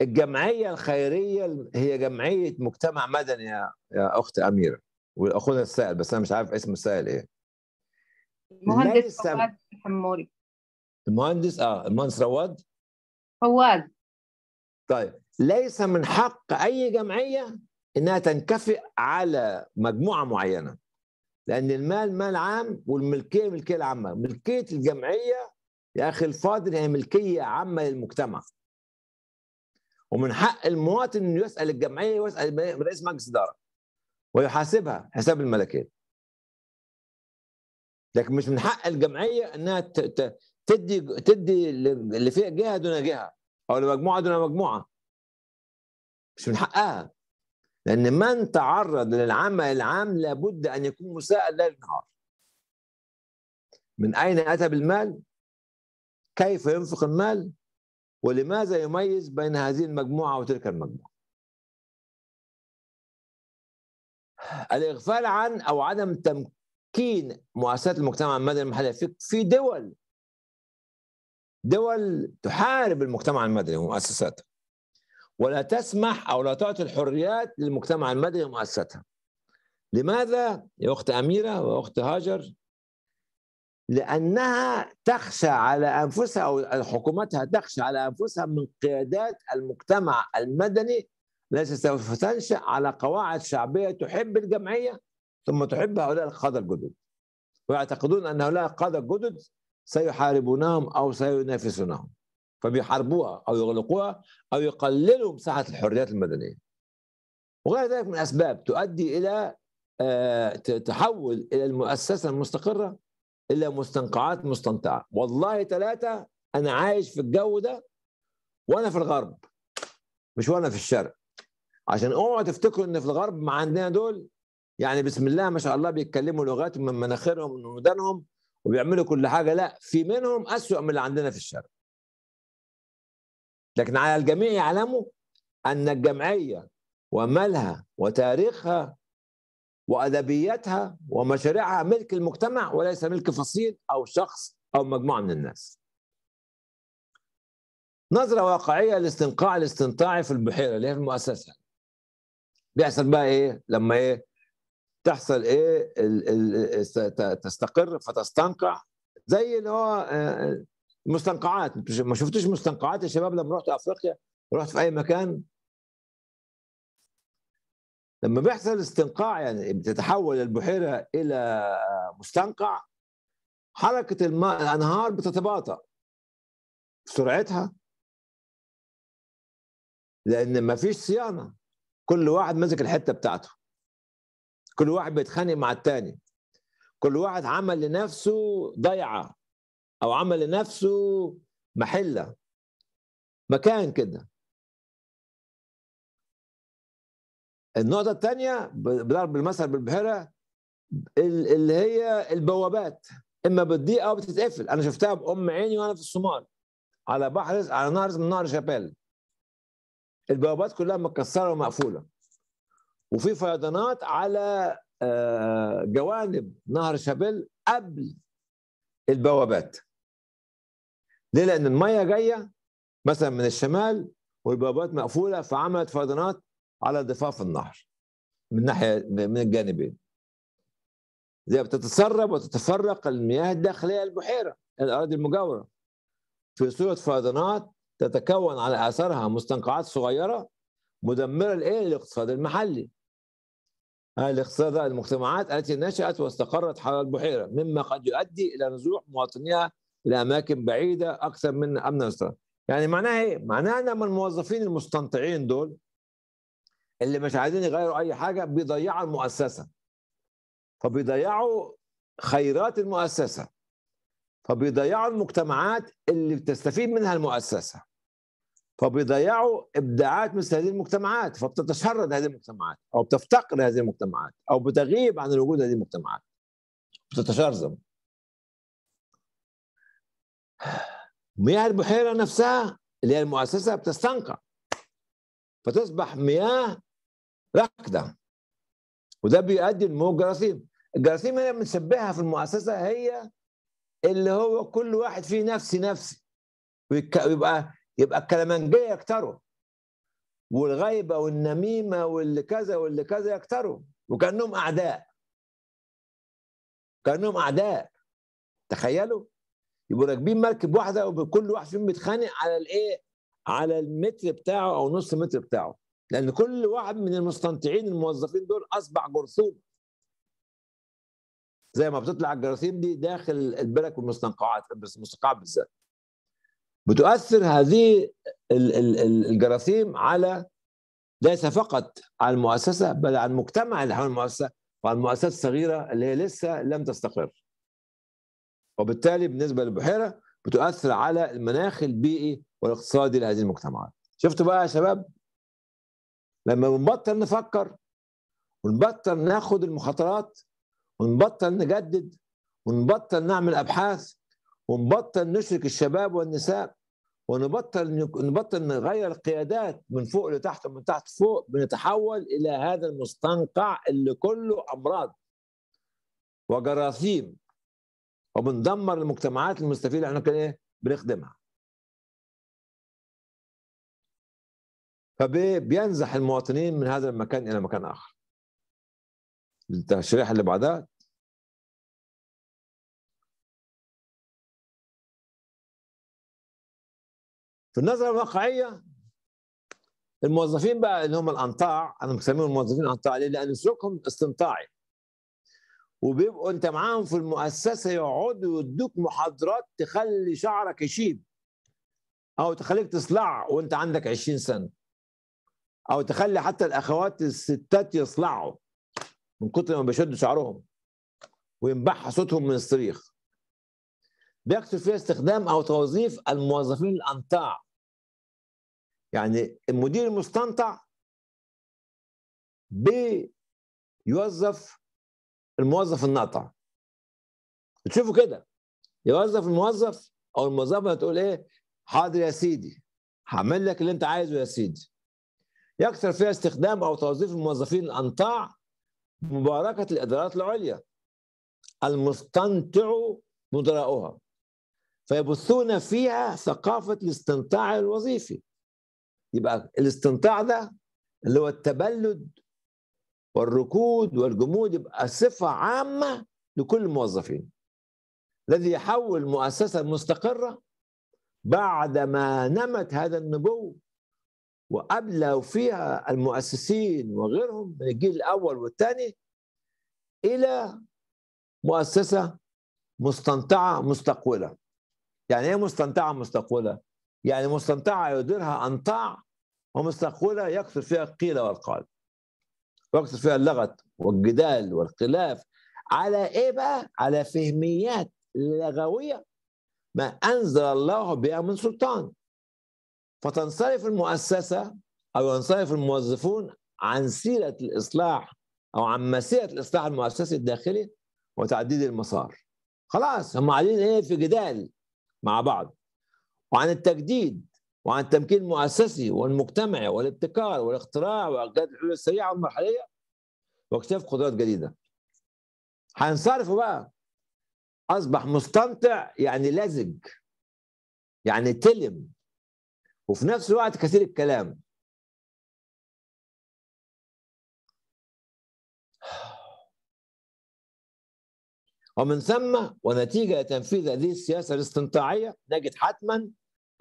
الجمعية الخيرية هي جمعية مجتمع مدني يا يا أخت أميرة واخونا السائل بس أنا مش عارف اسم السائل إيه. المهندس فواد الحموري. المهندس؟ آه المهندس رواد؟ فواد. طيب ليس من حق أي جمعية إنها تنكفئ على مجموعة معينة لأن المال مال عام والملكية ملكية العامة. ملكية الجمعية يا أخي الفاضل هي ملكية عامة للمجتمع. ومن حق المواطن إنه يسأل الجمعية ويسأل رئيس مجلس إدارة ويحاسبها حساب الملكيه لكن مش من حق الجمعية إنها تدي تدي اللي فيها جهة دون جهة أو لمجموعة دون مجموعة. مش من حقها. لأن من تعرض للعمل العام لابد أن يكون مساءل ليل نهار. من أين أتى بالمال؟ كيف ينفق المال؟ ولماذا يميز بين هذه المجموعة وتلك المجموعة؟ الإغفال عن أو عدم تمكين مؤسسات المجتمع المدني المحلي في دول. دول تحارب المجتمع المدني ومؤسساته ولا تسمح أو لا تعطي الحريات للمجتمع المدني ومؤسساتها. لماذا يا أخت أميرة وأخت هاجر لأنها تخشى على أنفسها أو حكومتها تخشى على أنفسها من قيادات المجتمع المدني التي سوف تنشأ على قواعد شعبية تحب الجمعية ثم تحب هؤلاء القادة الجدد. ويعتقدون أن هؤلاء القادة الجدد سيحاربونهم أو سينافسونهم فبيحاربوها أو يغلقوها أو يقللوا مساحه الحريات المدنية. وغير ذلك من أسباب تؤدي إلى آه، تحول إلى المؤسسة المستقرة إلى مستنقعات مستنطعة. والله ثلاثة أنا عايش في الجو ده وأنا في الغرب مش وأنا في الشرق. عشان اوعوا تفتكروا إن في الغرب ما عندنا دول يعني بسم الله ما شاء الله بيتكلموا لغات من مناخيرهم ومن ودانهم وبيعملوا كل حاجة. لا في منهم اسوء من اللي عندنا في الشرق. لكن على الجميع يعلموا أن الجمعية ومالها وتاريخها وأدبياتها ومشاريعها ملك المجتمع وليس ملك فصيل أو شخص أو مجموعة من الناس. نظرة واقعية لاستنقاع الاستنطاعي في البحيرة اللي هي المؤسسة. بيحصل بقى إيه؟ لما إيه؟ تحصل إيه؟ تستقر فتستنقع زي اللي هو آه، مستنقعات ما شفتوش مستنقعات يا شباب لما رحت أفريقيا رحت في أي مكان لما بيحصل استنقاع يعني بتتحول البحيرة إلى مستنقع حركة الماء الأنهار بتتباطأ. سرعتها؟ لأن ما فيش صيانة. كل واحد ماسك الحتة بتاعته. كل واحد بيتخانق مع الثاني كل واحد عمل لنفسه ضيعة أو عمل لنفسه محلة. مكان كده. النقطة الثانية بضرب المثل بالبحيرة اللي هي البوابات. إما بتضيق أو بتتقفل. أنا شفتها بأم عيني وأنا في الصومال. على بحر على نهر من نهر شابيل البوابات كلها متكسرة ومقفولة. وفي فيضانات على آه، جوانب نهر شابيل قبل البوابات. ليه؟ لأن المية جاية مثلا من الشمال والبوابات مقفولة فعملت فيضانات على ضفاف النهر من ناحية من الجانبين زي بتتسرب وتتفرق المياه الداخلية البحيرة الأراضي المجاورة في صورة فيضانات تتكون على أثرها مستنقعات صغيرة مدمرة لإيه؟ للاقتصاد المحلي الاقتصاد المجتمعات التي نشأت واستقرت حول البحيرة مما قد يؤدي إلى نزوح مواطنيها لاماكن بعيدة أكثر من أمن الاستقرار يعني معناها إيه؟ معناها إن الموظفين المستنطعين دول اللي مش عايزين يغيروا أي حاجة بيضيعوا المؤسسة. فبيضيعوا خيرات المؤسسة. فبيضيعوا المجتمعات اللي بتستفيد منها المؤسسة. فبيضيعوا إبداعات مثل هذه المجتمعات. فبتتشرد هذه المجتمعات أو بتفتقر هذه المجتمعات أو بتغيب عن الوجود هذه المجتمعات. بتتشرذم. مياه البحيرة نفسها اللي هي المؤسسة بتستنقع. فتصبح مياه راكده وده بيؤدي لنمو الجراثيم الجراثيم اللي بنشبهها في المؤسسة هي اللي هو كل واحد فيه نفسي نفسي. ويبقى يبقى الكلامنجية يكتروا. والغيبة والنميمة واللي كذا واللي كذا يكتروا. وكأنهم أعداء. كأنهم أعداء. تخيلوا. يبقوا راكبين مركب واحدة وكل واحد فيهم بيتخانق على الإيه؟ على المتر بتاعه أو نص متر بتاعه. لأن كل واحد من المستنطعين الموظفين دول أصبح جرثومه زي ما بتطلع الجراثيم دي داخل البرك والمستنقعات المستنقعات بالذات بتؤثر هذه الجراثيم على ليس فقط على المؤسسة بل على المجتمع اللي حول المؤسسة وعلى المؤسسات الصغيرة اللي هي لسه لم تستقر. وبالتالي بالنسبة للبحيرة بتؤثر على المناخ البيئي والاقتصادي لهذه المجتمعات. شفتوا بقى يا شباب؟ لما بنبطل نفكر ونبطل ناخد المخاطرات ونبطل نجدد ونبطل نعمل أبحاث ونبطل نشرك الشباب والنساء ونبطل نبطل نغير القيادات من فوق لتحت ومن تحت فوق بنتحول إلى هذا المستنقع اللي كله أمراض وجراثيم وبندمر المجتمعات المستفيدة اللي إحنا كده إيه؟ بنخدمها. فبينزح المواطنين من هذا المكان إلى مكان آخر. التشريح اللي بعدها. في النظرة الواقعية الموظفين بقى اللي هم الأنطاع أنا مسميهم الموظفين الانطاع ليه؟ لأن سلوكهم استنطاعي وبيبقوا أنت معاهم في المؤسسة يقعدوا يدوك محاضرات تخلي شعرك يشيب أو تخليك تصلع وأنت عندك 20 سنة. أو تخلي حتى الأخوات الستات يصلعوا من كتر ما بيشدوا شعرهم وينبح صوتهم من الصريخ. بيكثر فيها استخدام أو توظيف الموظفين الانطاع يعني المدير المستنطع بيوظف الموظف الناطع. بتشوفوا كده. يوظف الموظف أو الموظفة تقول إيه؟ حاضر يا سيدي. هعمل لك اللي أنت عايزه يا سيدي. يكثر فيها استخدام أو توظيف الموظفين الأنطاع مباركة الإدارات العليا المستنطع مدراؤها فيبثون فيها ثقافة الاستنطاع الوظيفي. يبقى الاستنطاع ده اللي هو التبلد والركود والجمود يبقى صفة عامة لكل الموظفين. الذي يحول مؤسسة مستقرة بعدما نمت هذا النبو وأبلوا فيها المؤسسين وغيرهم من الجيل الأول والثاني إلى مؤسسة مستنطعة مستقولة يعني إيه مستنطعة مستقولة؟ يعني مستنطعة يديرها أنطاع ومستقولة يكثر فيها القيل والقال ويكثر فيها اللغط والجدال والخلاف على إيه بقى؟ على فهميات لغوية ما أنزل الله بها من سلطان فتنصرف المؤسسة أو ينصرف الموظفون عن سيرة الإصلاح أو عن مسيرة الإصلاح المؤسسي الداخلي وتعديد المسار. خلاص هم قاعدين إيه في جدال مع بعض. وعن التجديد وعن التمكين المؤسسي والمجتمعي والابتكار والاختراع وإيجاد الحلول السريعة والمرحلية واكتشاف قدرات جديدة. هينصرفوا بقى. أصبح مستنطع يعني لزج يعني تلم. وفي نفس الوقت كثير الكلام. ومن ثم ونتيجة لتنفيذ هذه السياسة الاستنطاعية نجد حتما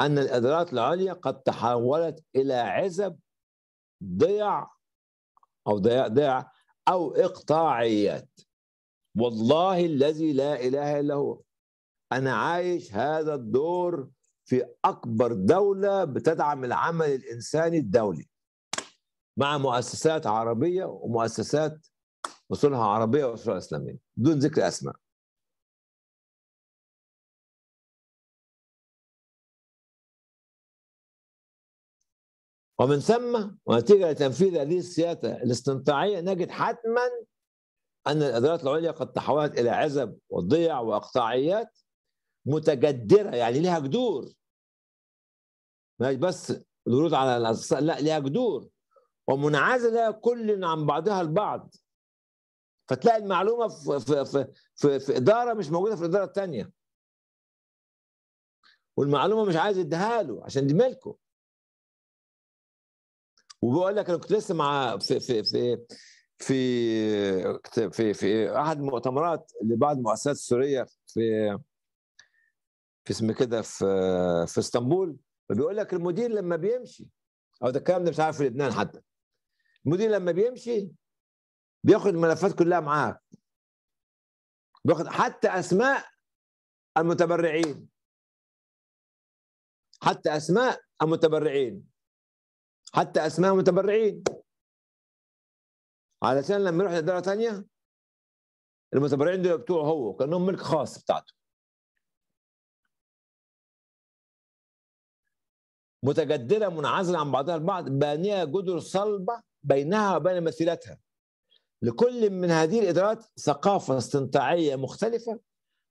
أن الإدارات العليا قد تحولت إلى عزب ضيع أو ضياع ضيع أو إقطاعيات. والله الذي لا إله إلا هو. أنا عايش هذا الدور في أكبر دولة بتدعم العمل الإنساني الدولي مع مؤسسات عربية ومؤسسات أصولها عربية وأصولها إسلامية بدون ذكر أسماء. ومن ثم ونتيجة لتنفيذ هذه السياسة الاستنطاعيه نجد حتما أن الإدارات العليا قد تحولت إلى عزب وضيع وإقطاعيات متجدرة يعني لها جذور. مش بس الورود على الاساس لا ليها جذور. ومنعزلة كل عن بعضها البعض. فتلاقي المعلومة في في في في, في إدارة مش موجودة في الإدارة الثانية والمعلومة مش عايز يديها له عشان دي ملكه وبيقول لك أنا كنت لسه مع في في في في في في أحد المؤتمرات لبعض المؤسسات السورية في في اسمه كده في في إسطنبول. فبيقول لك المدير لما بيمشي أو ده الكلام ده مش عارف في لبنان حتى. المدير لما بيمشي بياخد الملفات كلها معاه. باخد حتى أسماء المتبرعين. حتى أسماء المتبرعين. حتى أسماء المتبرعين. علشان لما يروح لإدارة ثانية المتبرعين دول بتوعه هو كأنهم ملك خاص بتاعته. متجدرة منعزلة عن بعضها البعض بانية جدر صلبة بينها وبين مثيلتها. لكل من هذه الإدارات ثقافة استنطاعية مختلفة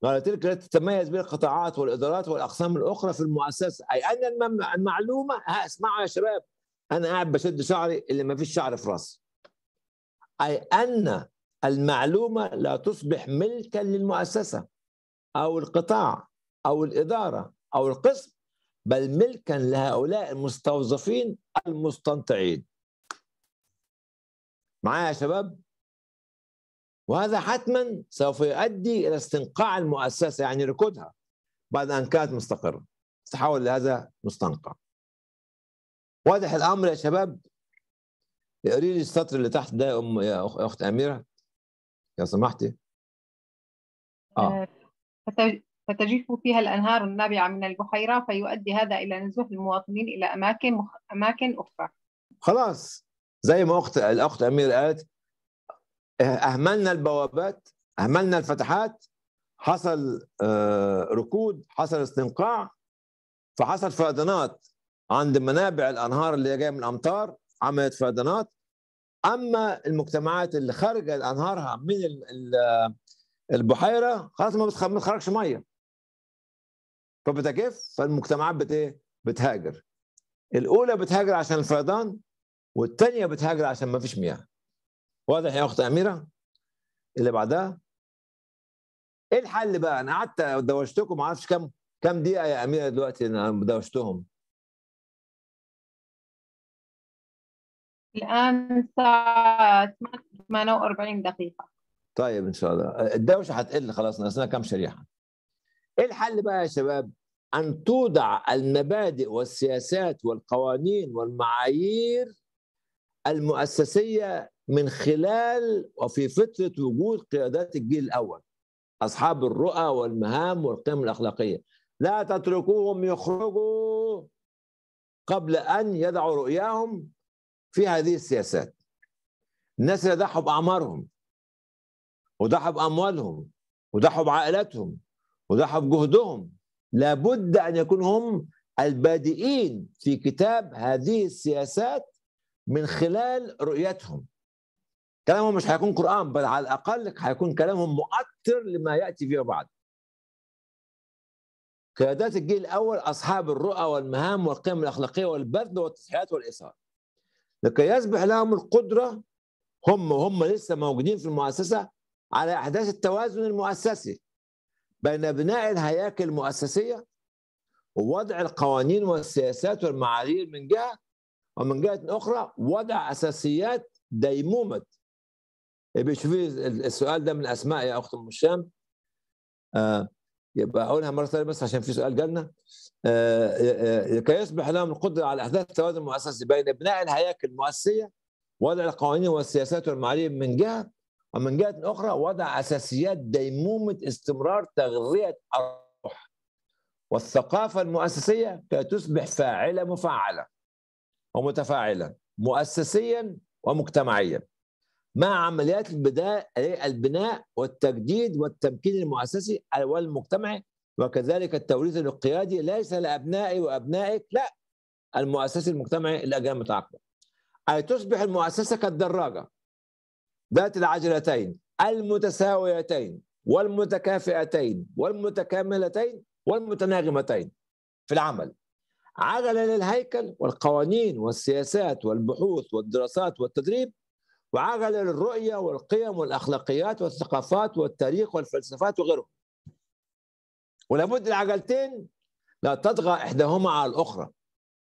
وعلى تلك التي تتميز بها القطاعات والإدارات والأقسام الأخرى في المؤسسة. أي أن المعلومة ها اسمعوا يا شباب أنا قاعد بشد شعري اللي ما فيش شعر في راسي. أي أن المعلومة لا تصبح ملكا للمؤسسة أو القطاع أو الإدارة أو القسم بل ملكا لهؤلاء المستوظفين المستنطعين. معايا يا شباب؟ وهذا حتما سوف يؤدي إلى استنقاع المؤسسة يعني ركودها بعد أن كانت مستقرة. تتحول لهذا مستنقع. واضح الأمر يا شباب؟ اقري لي السطر اللي تحت ده يا ام يا أخت أميرة؟ يا سمحتي. آه. فتجف فيها الأنهار النابعة من البحيرة فيؤدي هذا إلى نزوح المواطنين إلى أماكن مخ... أماكن أخرى. خلاص زي ما أخت الأخت أمير قالت أهملنا البوابات أهملنا الفتحات حصل ركود حصل استنقاع فحصل فيضانات عند منابع الأنهار اللي جاية من الأمطار عملت فيضانات أما المجتمعات اللي خارجة أنهارها من البحيرة خلاص ما بتخرجش مية. فبتجف فالمجتمعات بت إيه؟ بتهاجر. الأولى بتهاجر عشان الفيضان والثانيه بتهاجر عشان ما فيش مياه. واضح يا أخت أميرة؟ اللي بعدها؟ إيه الحل بقى؟ أنا قعدت دوشتكم ما أعرفش كام كام دقيقة يا أميرة دلوقتي أنا دوشتهم. الآن الساعة 48 دقيقة. طيب إن شاء الله. الدوشة هتقل خلاص ناقصنا كام شريحة؟ إيه الحل بقى يا شباب؟ أن توضع المبادئ والسياسات والقوانين والمعايير المؤسسية من خلال وفي فتره وجود قيادات الجيل الأول أصحاب الرؤى والمهام والقيم الأخلاقية. لا تتركوهم يخرجوا قبل أن يضعوا رؤياهم في هذه السياسات. الناس اللي ضحوا بأعمارهم وضحوا بأموالهم وضحوا بعائلاتهم وضحوا بجهدهم. لابد أن يكونوا هم البادئين في كتاب هذه السياسات من خلال رؤيتهم. كلامهم مش هيكون قرآن بل على الأقل هيكون كلامهم مؤثر لما يأتي فيه بعد. قيادات الجيل الأول أصحاب الرؤى والمهام والقيم الأخلاقية والبذل والتضحيات والإصرار لكي يصبح لهم القدرة هم وهم لسه موجودين في المؤسسة على إحداث التوازن المؤسسي. بين بناء الهياكل المؤسسية ووضع القوانين والسياسات والمعايير من جهة ومن جهة أخرى وضع أساسيات ديمومة. بيشوفي السؤال ده من أسماء يا أخت أم الشام آه يبقى أقولها مرة ثانية بس عشان في سؤال جالنا. آه لكي يصبح لهم القدرة على إحداث التوازن المؤسسي بين بناء الهياكل المؤسسية وضع القوانين والسياسات والمعايير من جهة ومن جهة أخرى وضع أساسيات ديمومة استمرار تغذية الروح. والثقافة المؤسسية كي تصبح فاعلة مفعلة ومتفاعلة مؤسسيا ومجتمعيا مع عمليات البداية البناء والتجديد والتمكين المؤسسي والمجتمعي. وكذلك التوريث القيادي ليس لأبنائي وأبنائك لا المؤسسي المجتمعي الأجيال المتعاقبة. أي تصبح المؤسسة كالدراجة ذات العجلتين المتساويتين والمتكافئتين والمتكاملتين والمتناغمتين في العمل. عجله للهيكل والقوانين والسياسات والبحوث والدراسات والتدريب وعجله للرؤية والقيم والأخلاقيات والثقافات والتاريخ والفلسفات وغيرهم. ولابد العجلتين لا تطغى إحداهما على الأخرى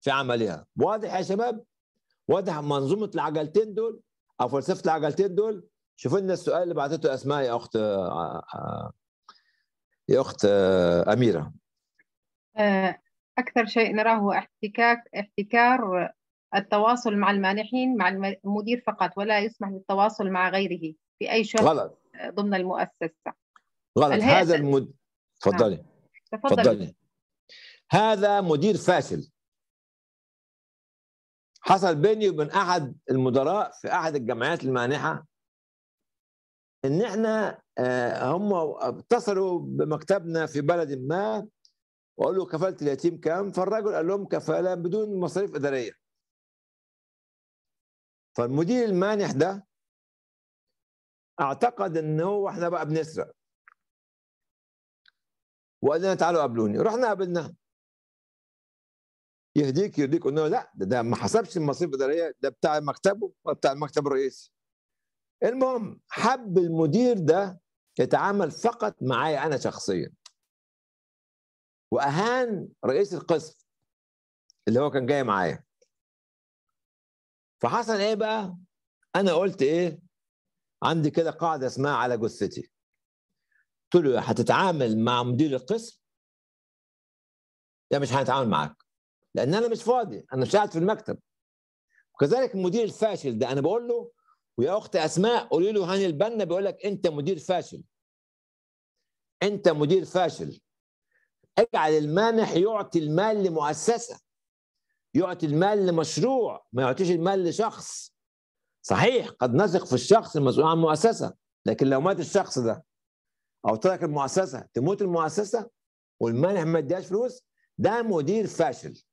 في عملها. واضح يا شباب؟ واضح منظومة العجلتين دول؟ أو فلسفة العجلتين دول. شوفوا لنا السؤال اللي بعثته أسماء يا أخت يا أخت أميرة. أكثر شيء نراه هو احتكاك احتكار التواصل مع المانحين مع المدير فقط ولا يسمح بالتواصل مع غيره في أي شغل غلط. ضمن المؤسسة. غلط. هذا المد تفضلي. تفضل تفضلي. هذا مدير فاشل. حصل بيني وبين أحد المدراء في أحد الجمعيات المانحة إن إحنا آه، هم اتصلوا بمكتبنا في بلد ما وقالوا كفالة اليتيم كام؟ فالراجل قال لهم كفالة بدون مصاريف إدارية. فالمدير المانح ده اعتقد إن هو إحنا بقى بنسرق. وقال لنا تعالوا قابلوني. رحنا قابلناه يهديك يهديك. له لا ده, ده ما حسبش المصاريف الاداريه ده بتاع مكتبه بتاع المكتب الرئيسي. المهم حب المدير ده يتعامل فقط معايا أنا شخصيا. وأهان رئيس القسم اللي هو كان جاي معايا. فحصل إيه بقى؟ أنا قلت إيه؟ عندي كده قاعدة اسمها على جثتي. قلت له هتتعامل مع مدير القسم؟ يا مش هنتعامل معاك. لأن أنا مش فاضي أنا مش قاعد في المكتب. وكذلك المدير الفاشل ده أنا بقول له ويا اخت أسماء قولي له هاني البنا بيقول لك أنت مدير فاشل. أنت مدير فاشل. اجعل المانح يعطي المال لمؤسسة يعطي المال لمشروع ما يعطيش المال لشخص. صحيح قد نثق في الشخص المسؤول عن مؤسسة لكن لو مات الشخص ده أو ترك المؤسسة تموت المؤسسة والمانح ما اديهاش فلوس ده مدير فاشل.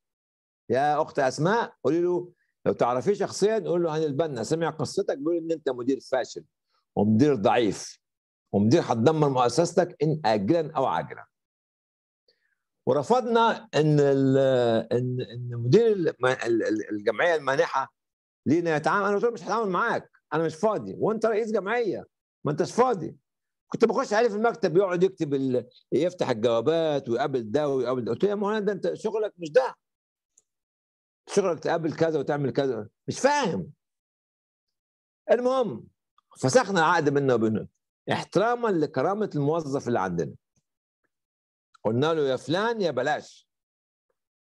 يا أخت أسماء قولي له لو تعرفيه شخصيا قول له هاني البنا. سمع قصتك بيقول إن أنت مدير فاشل ومدير ضعيف ومدير هتدمر مؤسستك إن اجلا أو عاجلا. ورفضنا إن إن إن مدير الجمعية المانحة لينا يتعامل أنا قلت له مش هتعامل معاك أنا مش فاضي وأنت رئيس جمعية ما أنتش فاضي. كنت بخش عليه في المكتب يقعد يكتب. يفتح الجوابات ويقابل ده ويقابل ده. قلت له يا مولانا ده أنت شغلك مش ده. شغلك تقابل كذا وتعمل كذا. مش فاهم. المهم فسخنا العقد بيننا وبينه احتراما لكرامة الموظف اللي عندنا. قلنا له يا فلان يا بلاش.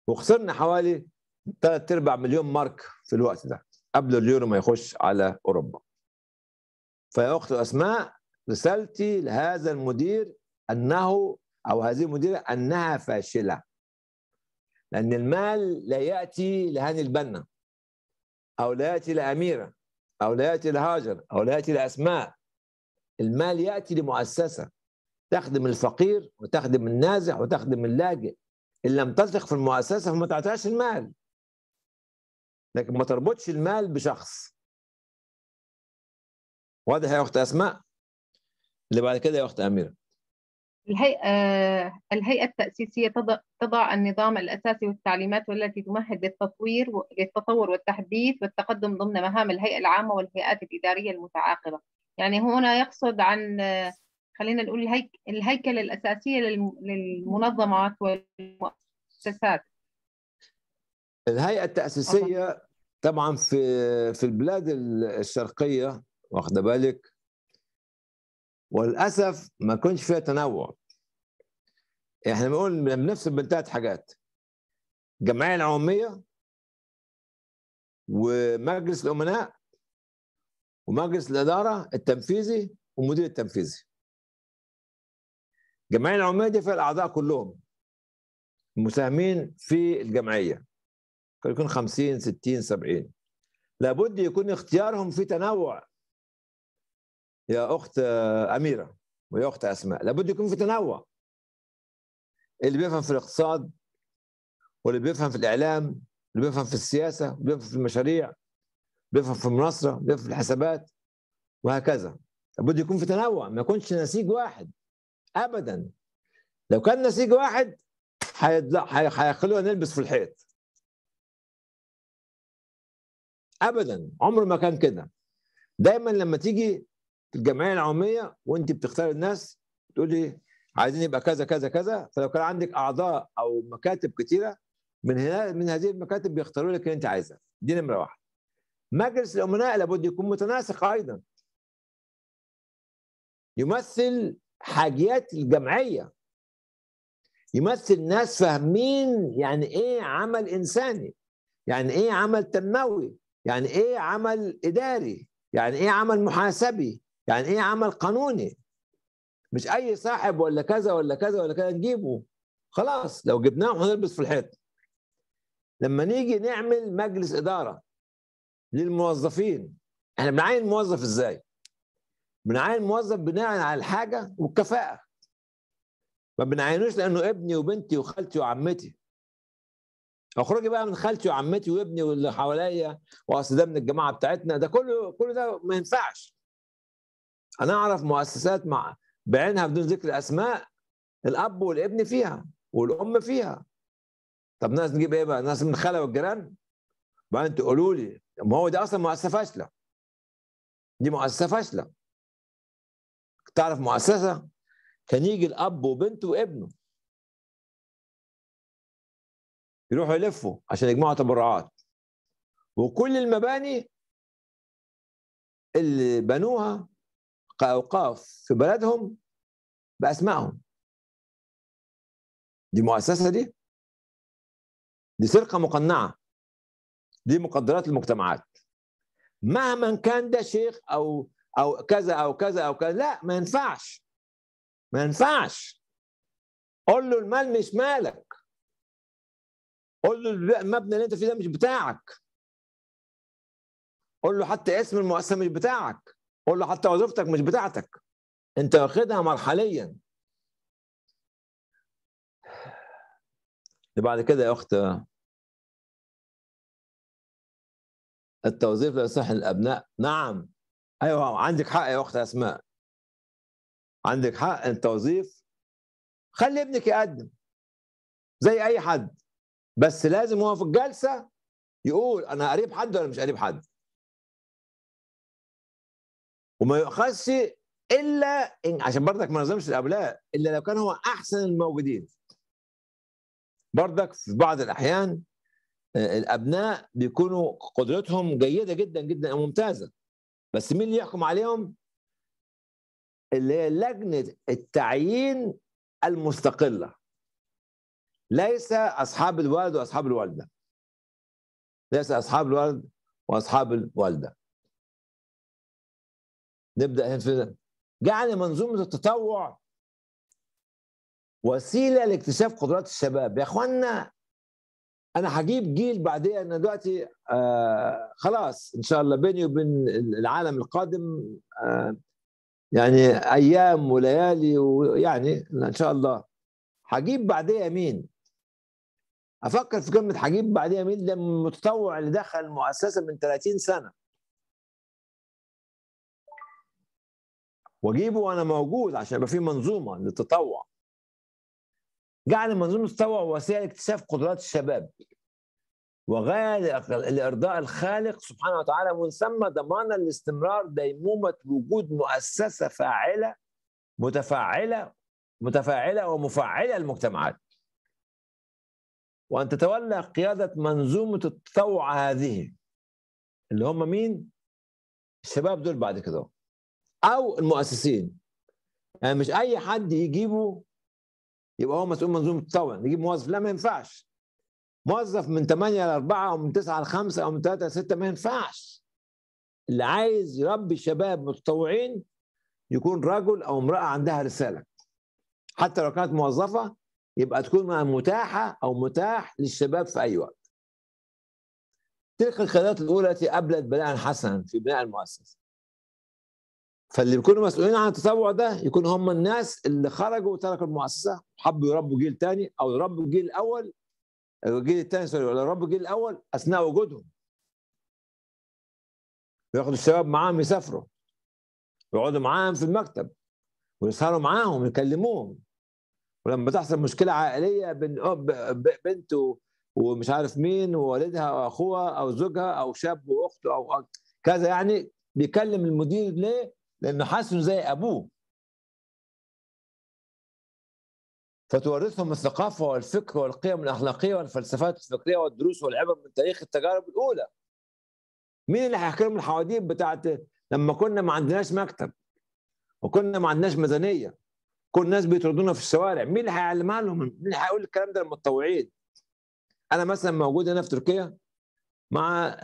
وخسرنا حوالي ثلاث أرباع مليون مارك في الوقت ده قبل اليورو ما يخش على أوروبا. فيا أخت اسماء رسالتي لهذا المدير أنه أو هذه المديرة أنها فاشلة. لأن المال لا يأتي لهاني البنا أو لا يأتي لأميرة أو لا يأتي لهاجر أو لا يأتي لأسماء. المال يأتي لمؤسسة تخدم الفقير وتخدم النازح وتخدم اللاجئ. إن لم تثق في المؤسسة فما تعطيهاش المال. لكن ما تربطش المال بشخص. واضح يا أخت أسماء؟ اللي بعد كده يا أخت أميرة. الهيئة آه، الهيئة التأسيسية تضع, النظام الأساسي والتعليمات والتي تمهد للتطوير للتطور والتحديث والتقدم ضمن مهام الهيئة العامة والهيئات الإدارية المتعاقبة. يعني هنا يقصد عن آه، خلينا نقول الهيك الهيكلة الأساسية للم- للمنظمات والمؤسسات. الهيئة التأسيسية طبعا في في البلاد الشرقية واخدة بالك؟ وللأسف ما كنش فيها تنوع. إحنا بنقول بنفصل بين ثلاث حاجات. الجمعيه العمومية ومجلس الأمناء ومجلس الإدارة التنفيذي والمدير التنفيذي. الجمعيه العمومية دي فيها الأعضاء كلهم المساهمين في الجمعية. يكون 50 60 70 لابد يكون اختيارهم في تنوع. يا أخت أميرة ويا أخت أسماء لابد يكون في تنوع. اللي بيفهم في الاقتصاد واللي بيفهم في الإعلام اللي بيفهم في السياسة بيفهم في المشاريع بيفهم في المناصره بيفهم في الحسابات وهكذا. لابد يكون في تنوع ما يكونش نسيج واحد ابدا. لو كان نسيج واحد هيخلونا نلبس في الحيط. ابدا عمره ما كان كده. دايما لما تيجي الجمعية العمومية وانت بتختار الناس تقولي عايزين يبقى كذا كذا كذا. فلو كان عندك أعضاء أو مكاتب كتيرة من هنا من هذه المكاتب بيختاروا لك اللي انت عايزها. دي نمرة واحد. مجلس الأمناء لابد يكون متناسق أيضا. يمثل حاجيات الجمعية. يمثل ناس فاهمين يعني إيه عمل إنساني يعني إيه عمل تنموي يعني إيه عمل إداري يعني إيه عمل محاسبي. يعني إيه عمل قانوني؟ مش أي صاحب ولا كذا ولا كذا ولا كذا نجيبه. خلاص لو جبناهم هنلبس في الحيط. لما نيجي نعمل مجلس إدارة للموظفين إحنا بنعين موظف إزاي؟ بنعين موظف بناء على الحاجة والكفاءة. ما بنعينوش لأنه ابني وبنتي وخالتي وعمتي. اخرجي بقى من خالتي وعمتي وابني واللي حواليا وأصل ده من الجماعة بتاعتنا. ده كله كل ده ما ينفعش. أنا اعرف مؤسسات مع بعينها بدون ذكر أسماء الأب والابن فيها والأم فيها. طب ناس نجيب إيه بقى؟ ناس من الخاله والجيران؟ بعدين تقولوا لي ما هو دي أصلا مؤسسة فاشلة. دي مؤسسة فاشلة. تعرف مؤسسة؟ كان يجي الأب وبنته وابنه يروحوا يلفوا عشان يجمعوا تبرعات. وكل المباني اللي بنوها كأوقاف في بلدهم بأسمائهم. دي مؤسسة دي؟ دي سرقة مقنعة. دي مقدرات المجتمعات. مهما كان ده شيخ أو أو كذا أو كذا أو كذا لا ما ينفعش. ما ينفعش. قول له المال مش مالك. قول له المبنى اللي أنت فيه ده مش بتاعك. قول له حتى اسم المؤسسة مش بتاعك. قول له حتى وظيفتك مش بتاعتك. انت واخدها مرحليا. بعد كده يا أخت التوظيف لا يصح للأبناء. نعم. أيوه عندك حق يا أخت أسماء. عندك حق. التوظيف خلي ابنك يقدم زي أي حد. بس لازم هو في الجلسة يقول أنا قريب حد ولا مش قريب حد. وما يؤخذش إلا إن عشان برضك ما نظلمش الأبناء إلا لو كان هو أحسن الموجودين. برضك في بعض الأحيان الأبناء بيكونوا قدرتهم جيدة جدا جدا ممتازة. بس مين اللي يحكم عليهم؟ اللي هي لجنة التعيين المستقلة. ليس أصحاب الوالد وأصحاب الوالدة. ليس أصحاب الوالد وأصحاب الوالدة. نبدأ هنا في جعل منظومة التطوع وسيلة لاكتشاف قدرات الشباب. يا إخوانا أنا هجيب جيل بعدين. أنا دلوقتي آه خلاص إن شاء الله بيني وبين العالم القادم آه يعني أيام وليالي ويعني إن شاء الله. هجيب بعديها مين أفكر في كلمة هجيب بعديها مين ده المتطوع اللي دخل المؤسسه من 30 سنة. واجيبه وأنا موجود عشان يبقى في منظومة للتطوع جعل منظومة التطوع وسيله لاكتشاف قدرات الشباب. وغايه لارضاء الخالق سبحانه وتعالى ومن ثم ضمانا لاستمرار ديمومة وجود مؤسسة فاعلة متفاعلة متفاعلة ومفعلة للمجتمعات وأن تتولى قيادة منظومة التطوع هذه اللي هم مين؟ الشباب دول بعد كده. أو المؤسسين. يعني مش أي حد يجيبه يبقى هو مسؤول منظومه التطوع نجيب موظف. لا ما ينفعش. موظف من 8 ل 4 أو من 9 ل 5 أو من 3 ل 6 ما ينفعش. اللي عايز يربي شباب متطوعين يكون رجل أو امرأة عندها رسالة. حتى لو كانت موظفة يبقى تكون متاحة أو متاح للشباب في أي وقت. تلك الخيارات الأولى التي ابلت بناء حسنا في بناء المؤسسة. فاللي بيكونوا مسؤولين عن التطوع ده يكونوا هم الناس اللي خرجوا وتركوا المؤسسة وحبوا يربوا جيل تاني أو يربوا الجيل الأول الجيل الثاني سوري ولا يربوا الجيل الأول أثناء وجودهم. وياخدوا الشباب معاهم يسافروا. ويقعدوا معاهم في المكتب. ويسهروا معاهم يكلموهم. ولما تحصل مشكلة عائلية بين بنت ومش عارف مين ووالدها وأخوها أو زوجها أو شاب وأخته أو كذا يعني بيكلم المدير ليه؟ لأنه حاسه زي أبوه. فتورثهم الثقافة والفكر والقيم الأخلاقية والفلسفات الفكرية والدروس والعبر من تاريخ التجارب الأولى. مين اللي هيحكي لهم الحواديت بتاعت لما كنا ما عندناش مكتب وكنا ما عندناش ميزانية؟ كل الناس بيطردونا في الشوارع. مين اللي هيعلمها لهم؟ مين اللي هيقول الكلام ده للمتطوعين؟ أنا مثلا موجود هنا في تركيا مع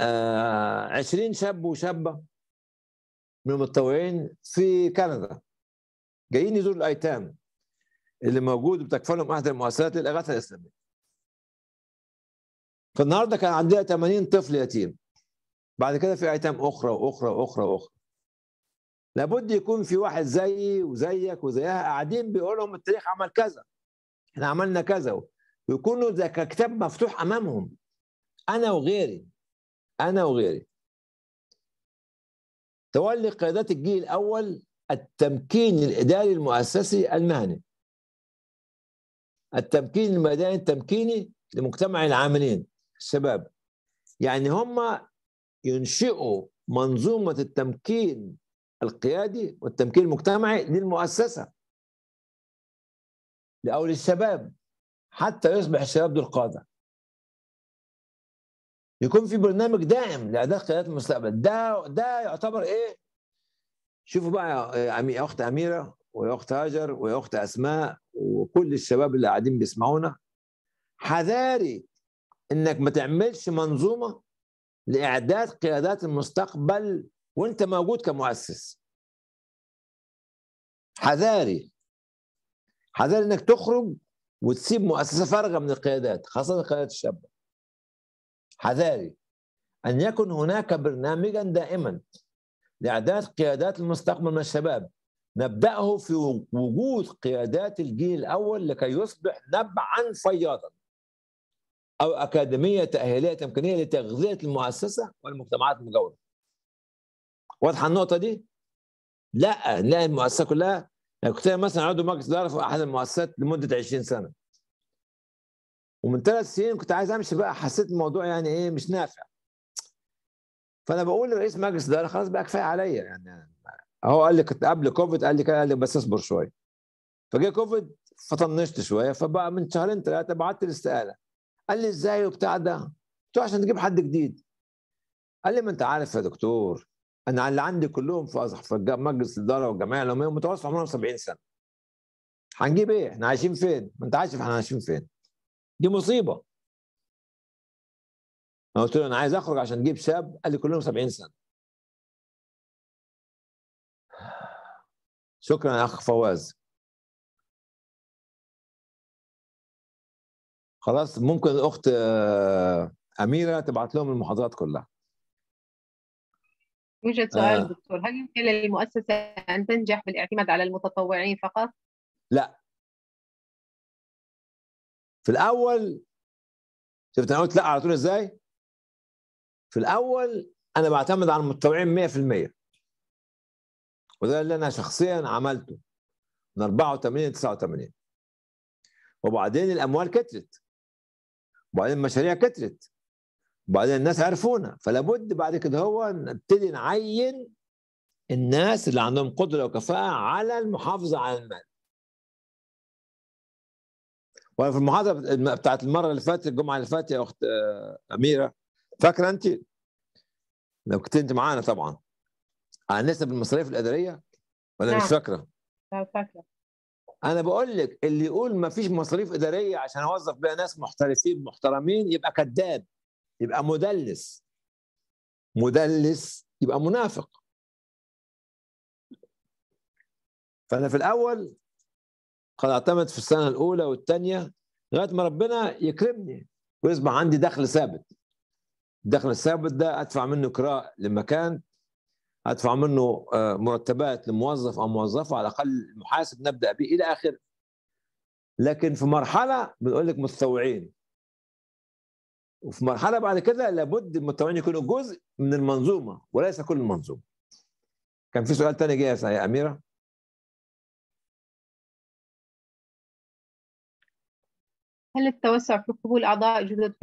20 شاب وشابة. من المتطوعين في كندا. جايين يزوروا الأيتام اللي موجود وبتكفلهم أحد المؤسسات للإغاثة الإسلامية. فالنهاردة كان عندنا 80 طفل يتيم. بعد كده في أيتام أخرى وأخرى وأخرى وأخرى. لابد يكون في واحد زيي وزيك وزيها قاعدين بيقول لهم التاريخ عمل كذا. إحنا عملنا كذا. ويكونوا زي كتاب مفتوح أمامهم. أنا وغيري. أنا وغيري. تولي قيادات الجيل الأول التمكين الإداري المؤسسي المهني. التمكين الميداني التمكيني لمجتمع العاملين. الشباب يعني هم ينشئوا منظومة التمكين القيادي والتمكين المجتمعي للمؤسسة. أو للشباب حتى يصبح الشباب دول قاده يكون في برنامج دائم لاعداد قيادات المستقبل. ده ده يعتبر إيه؟ شوفوا بقى يا اخت أميرة ويا اخت هاجر ويا اخت أسماء وكل الشباب اللي قاعدين بيسمعونا. حذاري إنك ما تعملش منظومة لإعداد قيادات المستقبل وأنت موجود كمؤسس. حذاري. حذاري إنك تخرج وتسيب مؤسسة فارغة من القيادات خاصة القيادات الشابه حذاري أن يكن هناك برنامجا دائما لاعداد قيادات المستقبل من الشباب نبدأه في وجود قيادات الجيل الأول لكي يصبح نبعا فياضا أو أكاديمية تأهيلية تمكينية لتغذية المؤسسة والمجتمعات المجاورة. واضحة النقطة دي؟ لا نلاقي المؤسسة كلها يعني كنت مثلا عضو مجلس إدارة في أحد المؤسسات لمدة 20 سنة. ومن ثلاث سنين كنت عايز أمشي بقى حسيت الموضوع يعني إيه مش نافع. فأنا بقول لرئيس مجلس الاداره خلاص بقى كفاية عليا يعني. هو قال لي كنت قبل كوفيد قال لي كده قال لي بس اصبر شوية. فجه كوفيد فطنشت شوية. فبقى من شهرين ثلاثة بعت الاستقاله قال لي إزاي وبتاع ده؟ قلت عشان تجيب حد جديد. قال لي ما أنت عارف يا دكتور أنا اللي عندي كلهم في في مجلس الإدارة والجمعية العموميه متوسط عمرهم 70 سنة. هنجيب إيه؟ إحنا عايشين فين؟ ما أنت عارف إحنا عايشين فين. دي مصيبة. أنا قلت له أنا عايز أخرج عشان أجيب شاب قال لي كلهم 70 سنه شكرا يا أخ فواز. خلاص ممكن الأخت أميرة تبعت لهم المحاضرات كلها. يوجد سؤال آه. دكتور. هل يمكن للمؤسسة أن تنجح بالاعتماد على المتطوعين فقط؟ لا. في الأول شفت أنا قلت لا على طول إزاي؟ في الأول أنا بعتمد على المتطوعين 100% وده اللي أنا شخصيا عملته من 84 ل 89 وبعدين الأموال كترت. وبعدين المشاريع كترت. وبعدين الناس عرفونا. فلا بد بعد كده هو نبتدي نعين الناس اللي عندهم قدرة وكفاءة على المحافظة على المال. وأنا في المحاضرة بتاعت المرة اللي فاتت الجمعة اللي فاتت يا أخت أميرة فاكرة أنت؟ لو كنت أنت معانا طبعا. على نسب المصاريف الإدارية؟ ولا نعم. مش فاكرة؟ لا فاكرة. أنا بقول لك اللي يقول ما فيش مصاريف إدارية عشان أوظف بيها ناس محترفين محترمين يبقى كذاب يبقى مدلس. مدلس يبقى منافق. فأنا في الأول قد اعتمد في السنة الأولى والثانيه لغاية ما ربنا يكرمني ويصبح عندي دخل ثابت. الدخل الثابت ده أدفع منه كراء لمكان أدفع منه مرتبات لموظف أو موظفة على الأقل محاسب نبدأ به إلى آخره. لكن في مرحلة بنقول لك متطوعين وفي مرحلة بعد كده لابد المتطوعين يكونوا جزء من المنظومة وليس كل المنظومة. كان في سؤال تاني جاي يا أميرة؟ هل التوسع في قبول أعضاء جدد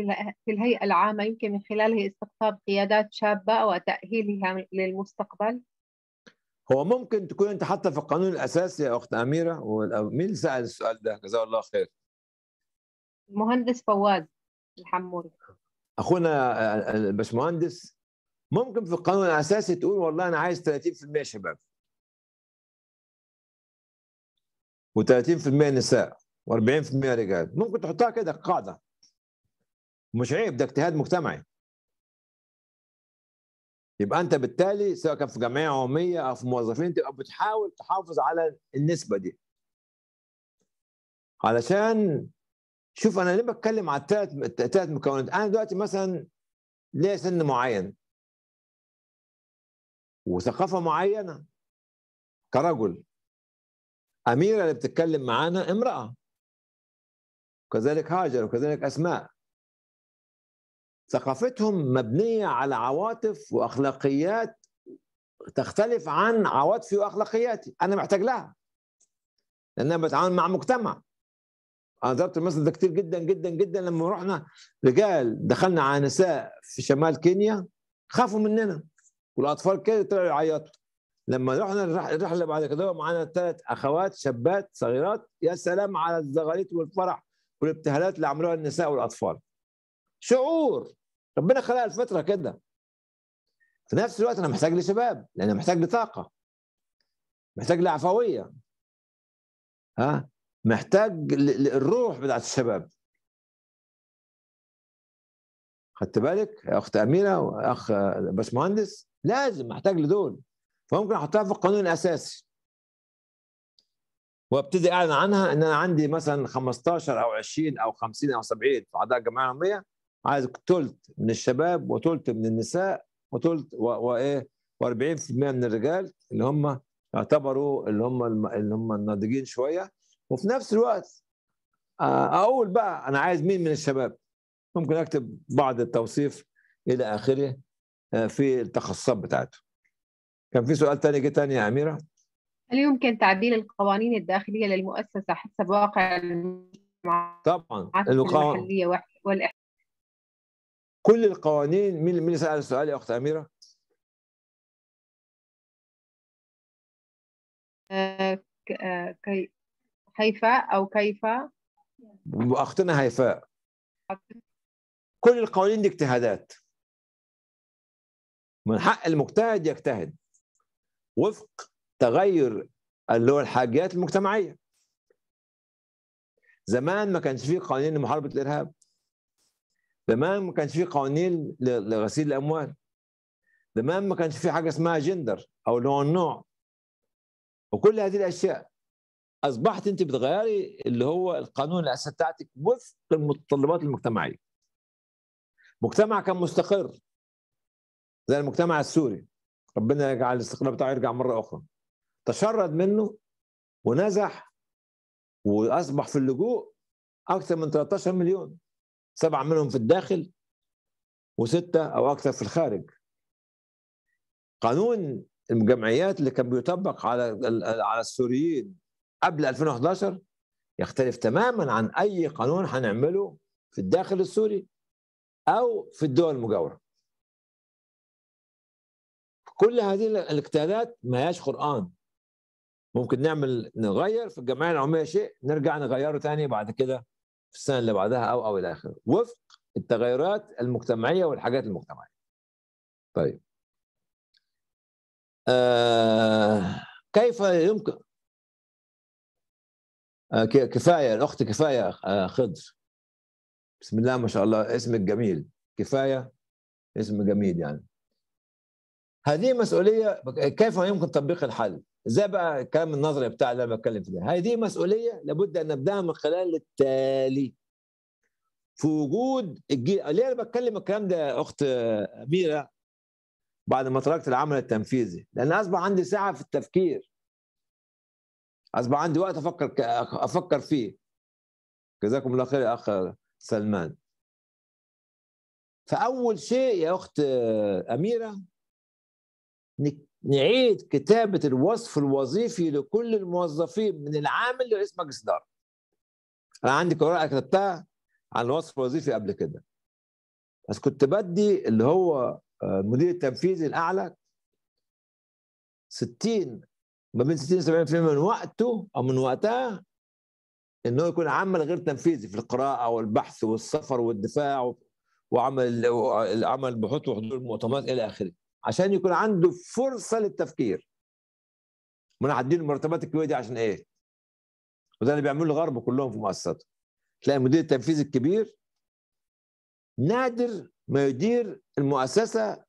في الهيئة العامة يمكن من خلاله استقطاب قيادات شابة وتأهيلها للمستقبل؟ هو ممكن تكون أنت حتى في القانون الأساسي يا أخت أميرة. مين سأل السؤال ده. جزاه الله خير؟ المهندس فواز الحموري. أخونا الباشمهندس ممكن في القانون الأساسي تقول والله أنا عايز 30% شباب. و30% نساء. و40% رجال. ممكن تحطها كده قاعدة. مش عيب ده اجتهاد مجتمعي. يبقى أنت بالتالي سواء كان في جمعية عموميه أو في موظفين تبقى بتحاول تحافظ على النسبة دي. علشان شوف أنا ليه بتكلم على الثلاث الثلاث مكونات؟ أنا دلوقتي مثلا ليا سن معين. وثقافة معينة. كرجل. أميرة اللي بتتكلم معانا امرأة. وكذلك هاجر وكذلك أسماء. ثقافتهم مبنية على عواطف وأخلاقيات تختلف عن عواطفي وأخلاقياتي. أنا محتاج لها. لأن أنا بتعامل مع مجتمع. أنا ضربت المثل ده كتير جدا جدا جدا. لما رحنا رجال دخلنا على نساء في شمال كينيا خافوا مننا. والأطفال كده طلعوا يعيطوا. لما رحنا الرحلة بعد كده معانا ثلاث أخوات شابات صغيرات يا سلام على الزغاريت والفرح. والابتهالات اللي عملوها النساء والأطفال. شعور. ربنا خلق الفطره كده. في نفس الوقت أنا محتاج لشباب لأن محتاج لطاقة. محتاج لعفوية. ها؟ محتاج الروح بتاعت الشباب. خدت بالك؟ يا أخت أميرة وأخ باشمهندس؟ لازم محتاج لدول. فممكن أحطها في القانون الأساسي. وابتدي أعلن عنها إن أنا عندي مثلا 15 أو 20 أو 50 أو 70 في أعضاء الجمعية العموميه عايز ثلث من الشباب وثلث من النساء وثلث وايه و40% من الرجال اللي هم يعتبروا اللي هم اللي هم الناضجين شوية. وفي نفس الوقت أقول بقى أنا عايز مين من الشباب؟ ممكن أكتب بعض التوصيف إلى آخره في التخصصات بتاعته. كان في سؤال تاني جه تاني يا أميرة؟ هل يمكن تعديل القوانين الداخلية للمؤسسة حسب واقع طبعا. المحلية والإح... كل القوانين مين اللي سأل السؤال يا أخت أميرة؟ آه كي هيفاء أو كيف؟ واختنا هيفاء. كل القوانين دي اجتهادات. من حق المجتهد يجتهد. وفق تغير اللي هو الحاجيات المجتمعية. زمان ما كانش فيه قوانين لمحاربة الإرهاب. زمان ما كانش فيه قوانين لغسيل الأموال. زمان ما كانش فيه حاجة اسمها جندر أو اللي هو النوع. وكل هذه الأشياء أصبحت أنت بتغيري اللي هو القانون الاساسي بتاعتك وفق المتطلبات المجتمعية. مجتمع كان مستقر زي المجتمع السوري. ربنا يجعل الاستقرار بتاعه يرجع مرة أخرى. تشرد منه ونزح وأصبح في اللجوء أكثر من 13 مليون. سبعة منهم في الداخل وستة أو أكثر في الخارج. قانون الجمعيات اللي كان بيطبق على على السوريين قبل 2011 يختلف تماما عن أي قانون هنعمله في الداخل السوري أو في الدول المجاورة. كل هذه الاجتهادات ما هياش قرآن. ممكن نعمل نغير في الجمعية العمومية شيء نرجع نغيره تاني بعد كده في السنة اللي بعدها أو أو إلى آخره. وفق التغيرات المجتمعية والحاجات المجتمعية. طيب. آه كيف يمكن؟ آه كفاية الأخت كفاية آه خضر. بسم الله ما شاء الله اسمك جميل. كفاية اسم جميل يعني. هذه مسؤولية كيف يمكن تطبيق الحل؟ إزاي بقى الكلام النظري بتاع اللي أنا بتكلم فيه هذه مسؤولية لابد أن نبدأها من خلال التالي. في وجود الجيل ليه أنا بتكلم الكلام ده أخت أميرة؟ بعد ما تركت العمل التنفيذي. لأن أصبح عندي ساعة في التفكير. أصبح عندي وقت أفكر أفكر فيه. جزاكم الله خير يا أخ سلمان. فأول شيء يا أخت أميرة نعيد كتابة الوصف الوظيفي لكل الموظفين من العامل لرئيس مجلس إدارة. أنا عندي ورقة كتبتها عن الوصف الوظيفي قبل كده. بس كنت بدي اللي هو المدير التنفيذي الأعلى 60 ما بين 60 و 70% من وقته أو من وقتها إنه يكون عمل غير تنفيذي في القراءة والبحث والسفر والدفاع وعمل عمل بحوث وحضور المؤتمرات إلى آخره. عشان يكون عنده فرصة للتفكير. ما المرتبات الكبيره دي عشان إيه؟ وده اللي بيعملوا الغرب كلهم في مؤسساتهم تلاقي المدير التنفيذي الكبير نادر ما يدير المؤسسة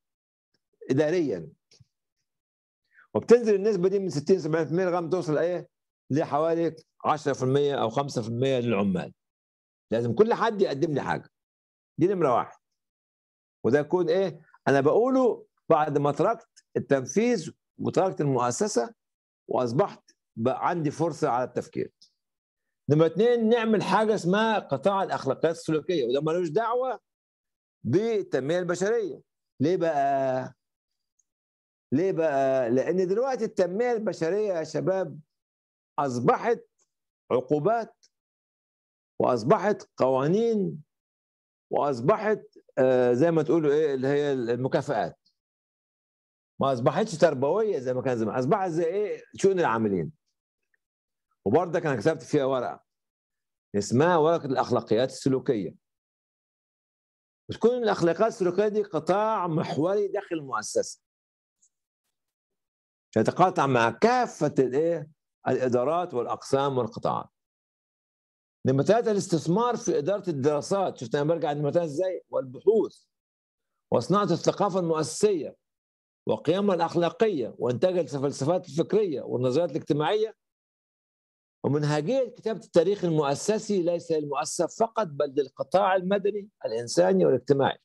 اداريا. وبتنزل النسبة دي من 60 70% لغاية توصل إيه؟ لحوالي 10% أو 5% للعمال. لازم كل حد يقدم لي حاجة. دي نمرة واحد. وده يكون إيه؟ أنا بقوله بعد ما تركت التنفيذ وتركت المؤسسة وأصبحت بقى عندي فرصة على التفكير نمرة اثنين نعمل حاجة اسمها قطاع الأخلاقيات السلوكية وده ملوش دعوة بالتنمية البشرية ليه بقى؟ ليه بقى؟ لأن دلوقتي التنمية البشرية يا شباب أصبحت عقوبات وأصبحت قوانين وأصبحت آه زي ما تقولوا إيه اللي هي المكافآت ما أصبحتش تربوية زي ما كان زمان. أصبحت زي إيه؟ شؤون العاملين. وبرضك أنا كتبت فيها ورقة اسمها ورقة الأخلاقيات السلوكية. بتكون الأخلاقيات السلوكية دي قطاع محوري داخل المؤسسة. يتقاطع مع كافة الإيه؟ الإدارات والأقسام والقطاعات. نمرة ثلاثة الاستثمار في إدارة الدراسات. شفت أنا برجع إزاي؟ والبحوث. وصناعة الثقافة المؤسسية. وقيمها الأخلاقية وإنتاج الفلسفات الفكرية والنظريات الاجتماعية. ومنهجية كتابة التاريخ المؤسسي ليس للمؤسسة فقط بل للقطاع المدني الإنساني والاجتماعي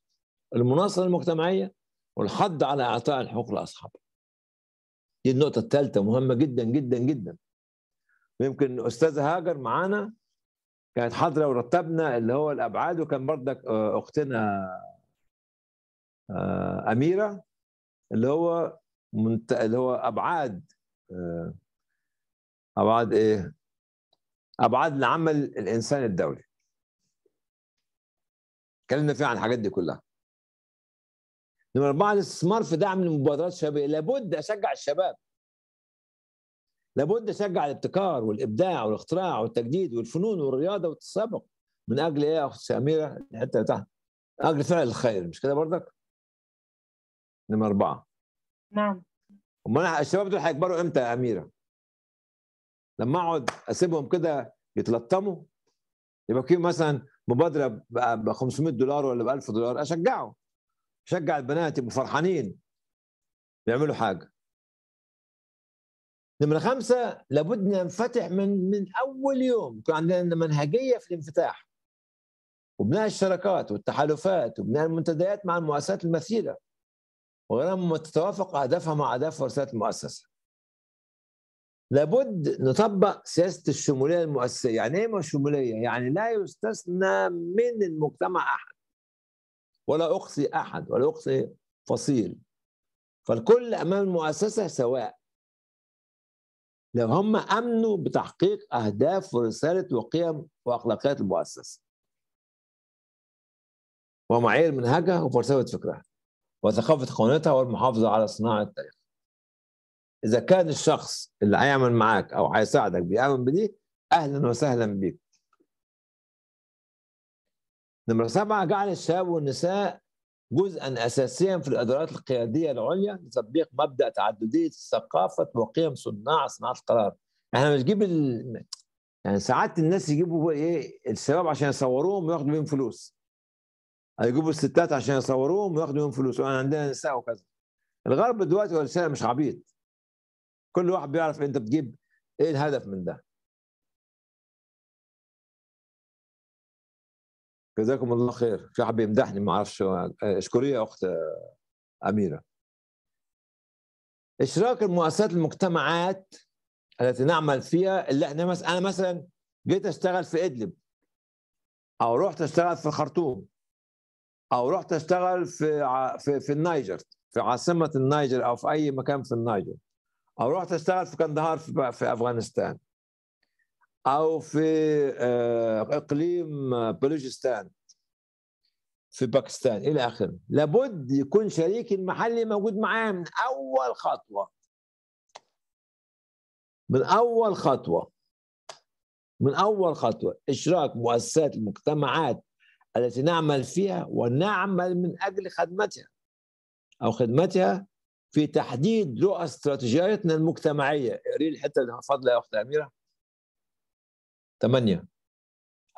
المناصرة المجتمعية والحض على إعطاء الحقوق لأصحابها دي النقطة الثالثة مهمة جدا جدا جدا. ويمكن أستاذة هاجر معانا كانت حاضرة ورتبنا اللي هو الأبعاد وكان بردك أختنا أميرة. اللي هو منت... اللي هو أبعاد أبعاد إيه؟ أبعاد العمل الإنساني الدولي. اتكلمنا فيها عن الحاجات دي كلها. نمرة أربعة الاستثمار في دعم المبادرات الشبابية. لابد أشجع الشباب. لابد أشجع الابتكار والإبداع والاختراع والتجديد والفنون والرياضة والتسابق. من أجل إيه يا أخت سميرة؟ الحتة تحت أجل فعل الخير. مش كده برضك؟ نمرة أربعة. نعم. أمال الشباب دول هيكبروا إمتى يا أميرة؟ لما أقعد أسيبهم كده يتلطموا؟ يبقى في مثلا مبادرة ب 500 دولار ولا ب 1000 دولار اشجعه أشجع البنات يبقوا فرحانين بيعملوا حاجة. نمرة خمسة لابد ننفتح من من أول يوم. يكون عندنا منهجية في الانفتاح. وبناء الشراكات والتحالفات وبناء المنتديات مع المؤسسات المثيرة وغيرها مما تتوافق أهدافها مع أهداف ورسالة المؤسسة لابد نطبق سياسة الشمولية المؤسسية، يعني إيه الشموليه؟ يعني لا يستثنى من المجتمع أحد ولا أقصي أحد ولا أقصي فصيل. فالكل أمام المؤسسة سواء. لو هم آمنوا بتحقيق أهداف ورسالة وقيم وأخلاقيات المؤسسة. ومعايير منهجها وفلسفه فكرها وثقافه قوانينها والمحافظة على صناعة التاريخ. إذا كان الشخص اللي هيعمل معاك أو هيساعدك بيامن بدي أهلا وسهلا بيك. نمرة سبعة جعل الشباب والنساء جزءا اساسيا في الإدارات القيادية العليا لتطبيق مبدأ تعددية ثقافه وقيم صناع صناعة القرار. إحنا مش نجيب ال... يعني ساعات الناس يجيبوا إيه الشباب عشان يصوروهم وياخدوا منهم فلوس. يجيبوا الستات عشان يصوروهم وياخدوا منهم فلوس. وانا عندنا نساء وكذا. الغرب دلوقتي والرساله مش عبيط. كل واحد بيعرف انت بتجيب إيه الهدف من ده. جزاكم الله خير. في حد بيمدحني؟ ما أعرفش. أشكريه يا أخت أميرة. إشراك المؤسسات المجتمعات التي نعمل فيها اللي إحنا مثلا أنا مثلا جيت أشتغل في إدلب أو رحت أشتغل في الخرطوم أو رحت أشتغل في في في النيجر في عاصمة النيجر أو في أي مكان في النيجر أو رحت أشتغل في كندهار في, في أفغانستان. أو في إقليم بلوچستان في باكستان إلى آخره. لابد يكون شريكي المحلي موجود معايا من أول خطوة. من أول خطوة. من أول خطوة. إشراك مؤسسات المجتمعات التي نعمل فيها ونعمل من أجل خدمتها أو خدمتها في تحديد رؤى استراتيجيتنا المجتمعية. اقري لي الحته اللي فاضله يا أخت أميرة. ثمانيه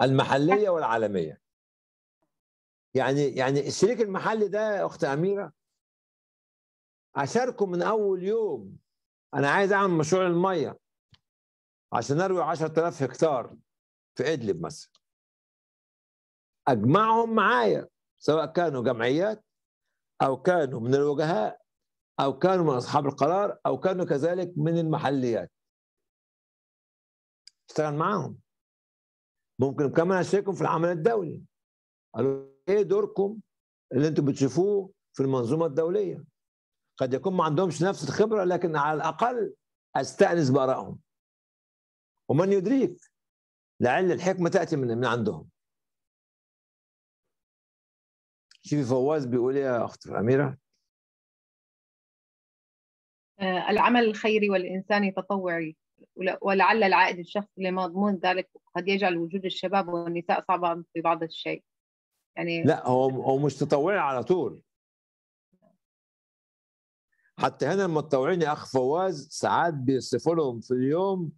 المحلية والعالمية. يعني يعني الشريك المحلي ده يا أخت أميرة أشاركه من أول يوم. أنا عايز أعمل مشروع الميه عشان أروي 10000 هكتار في إدلب مثلا. أجمعهم معايا سواء كانوا جمعيات أو كانوا من الوجهاء أو كانوا من أصحاب القرار أو كانوا كذلك من المحليات. اشتغل معاهم. ممكن كمان أشاركهم في العمل الدولي. قالوا إيه دوركم اللي أنتم بتشوفوه في المنظومة الدولية؟ قد يكون ما عندهمش نفس الخبرة لكن على الأقل أستأنس بآرائهم. ومن يدريك لعل الحكمة تأتي من من عندهم. شوفي فواز بيقول إيه يا أخت أميرة؟ آه، العمل الخيري والإنساني تطوعي ولعل العائد الشخصي لمضمون ذلك قد يجعل وجود الشباب والنساء صعبا في بعض الشيء. يعني لا هو هو مش تطوعي على طول. حتى هنا المتطوعين يا أخ فواز ساعات بيصرفوا لهم في اليوم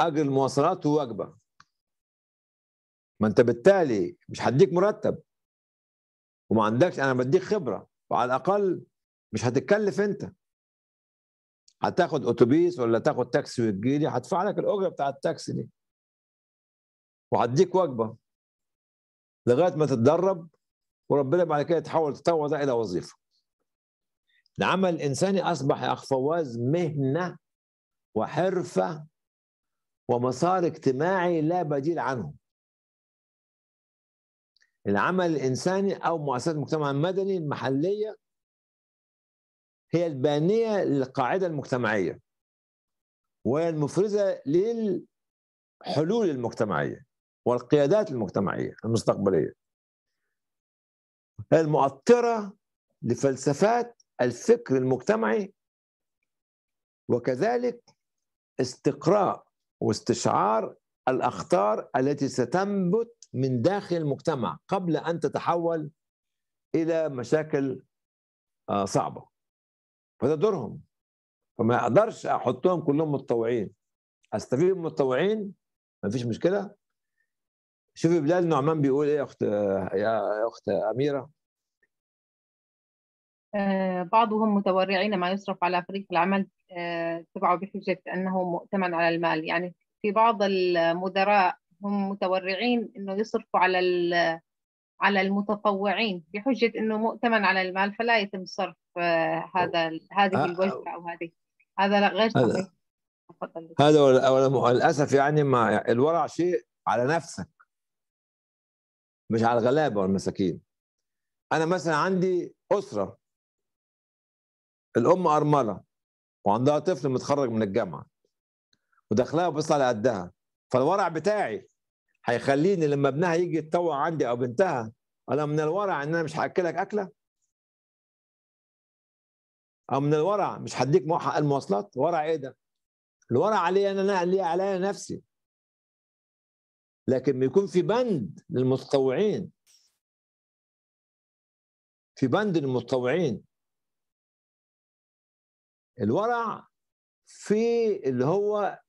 أجر المواصلات ووجبة. ما أنت بالتالي مش هديك مرتب. وما عندكش أنا بديك خبرة وعلى الأقل مش هتتكلف أنت. هتاخد أتوبيس ولا تاخد تاكسي وتجيلي هدفع لك الأجرة بتاع التاكسي دي. وهديك وجبة لغاية ما تتدرب وربنا بعد كده تحول تطور ده إلى وظيفة. العمل الإنساني أصبح يا أخ فواز مهنة وحرفة ومسار اجتماعي لا بديل عنه. العمل الإنساني أو مؤسسات المجتمع المدني المحلية هي البانية للقاعدة المجتمعية وهي المفرزة للحلول المجتمعية والقيادات المجتمعية المستقبلية. المؤطرة لفلسفات الفكر المجتمعي وكذلك استقراء واستشعار الأخطار التي ستنبت من داخل المجتمع قبل أن تتحول إلى مشاكل آه، صعبة. فده دورهم. فما أقدرش أحطهم كلهم متطوعين. أستفيد من المتطوعين؟ ما فيش مشكلة. شوفي بلال نعمان بيقول إيه يا أخت يا أخت أميرة؟ آه، بعضهم متورعين ما يصرف على فريق العمل آه، تبعه بحجة أنه مؤتمن على المال. يعني في بعض المدراء هم متورعين أنه يصرفوا على على المتطوعين بحجة أنه مؤتمن على المال فلا يتم صرف آه، هذا هذه الوجبة أو هذه. هذا لا غير صحيح. هذا للأسف يعني ما الورع شيء على نفسك مش على الغلابة والمساكين. أنا مثلا عندي أسرة الأم أرملة وعندها طفل متخرج من الجامعة ودخلها بص على قدها. فالورع بتاعي هيخليني لما ابنها يجي يتطوع عندي أو بنتها أنا من الورع ان أنا مش هاكلك أكلة؟ أو من الورع مش هديك حق المواصلات؟ ورع إيه ده؟ الورع علي أنا ليه عليا نفسي. لكن بيكون في بند للمتطوعين. في بند للمتطوعين. الورع في اللي هو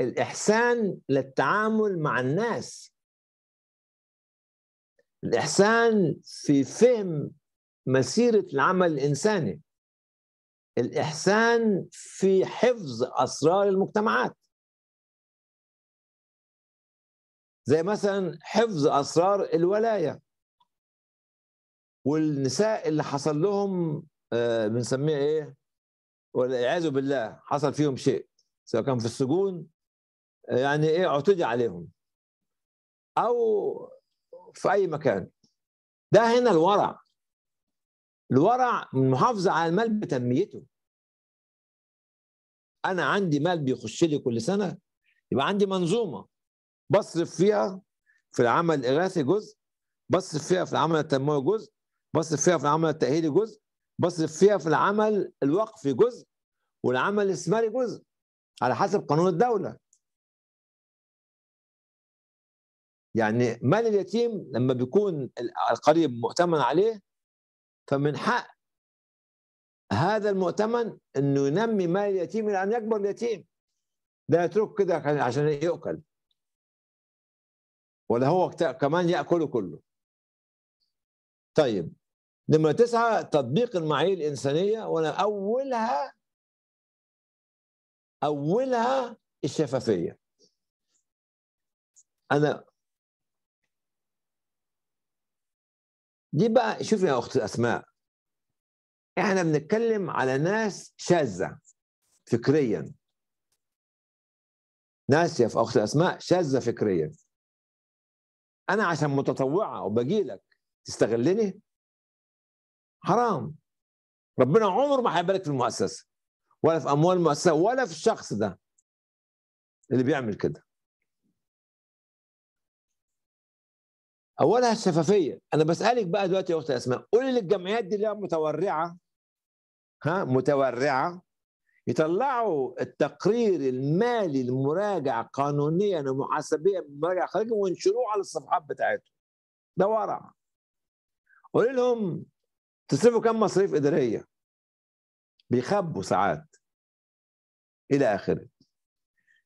الإحسان للتعامل مع الناس. الإحسان في فهم مسيرة العمل الإنساني. الإحسان في حفظ أسرار المجتمعات. زي مثلا حفظ أسرار الولاية والنساء اللي حصل لهم آه، بنسميه إيه؟ والعياذ بالله حصل فيهم شيء سواء كان في السجون يعني إيه اعتدي عليهم. أو في أي مكان. ده هنا الورع. الورع المحافظه على المال بتنميته. أنا عندي مال بيخش لي كل سنة يبقى عندي منظومة. بصرف فيها في العمل الإغاثي جزء بصرف فيها في العمل التنموي جزء بصرف فيها في العمل التأهيلي جزء بصرف فيها في العمل الوقفي جزء والعمل الاستثماري جزء على حسب قانون الدولة. يعني مال اليتيم لما بيكون القريب مؤتمن عليه فمن حق هذا المؤتمن إنه ينمي مال اليتيم إلى أن يكبر اليتيم. لا يترك كده عشان يؤكل. ولا هو كمان يأكله كله. طيب نمرة تسعة تطبيق المعايير الإنسانية وأنا أولها أولها الشفافية. أنا دي بقى شوف يا أخت أسماء إحنا بنتكلم على ناس شاذة فكريا. ناس يا أخت أسماء شاذة فكريا. أنا عشان متطوعة وبجي لك تستغلني؟ حرام. ربنا عمره ما هيبارك في المؤسسة ولا في أموال المؤسسة ولا في الشخص ده اللي بيعمل كده. أولها الشفافية. أنا بسألك بقى دلوقتي يا أختي أسماء قولي للجمعيات دي اللي متورعة ها متورعة يطلعوا التقرير المالي المراجع قانونيا ومحاسبيا مراجع خارجي وينشروه على الصفحات بتاعتهم. ده ورع. قولي لهم تصرفوا كم مصاريف إدارية؟ بيخبوا ساعات. إلى آخره.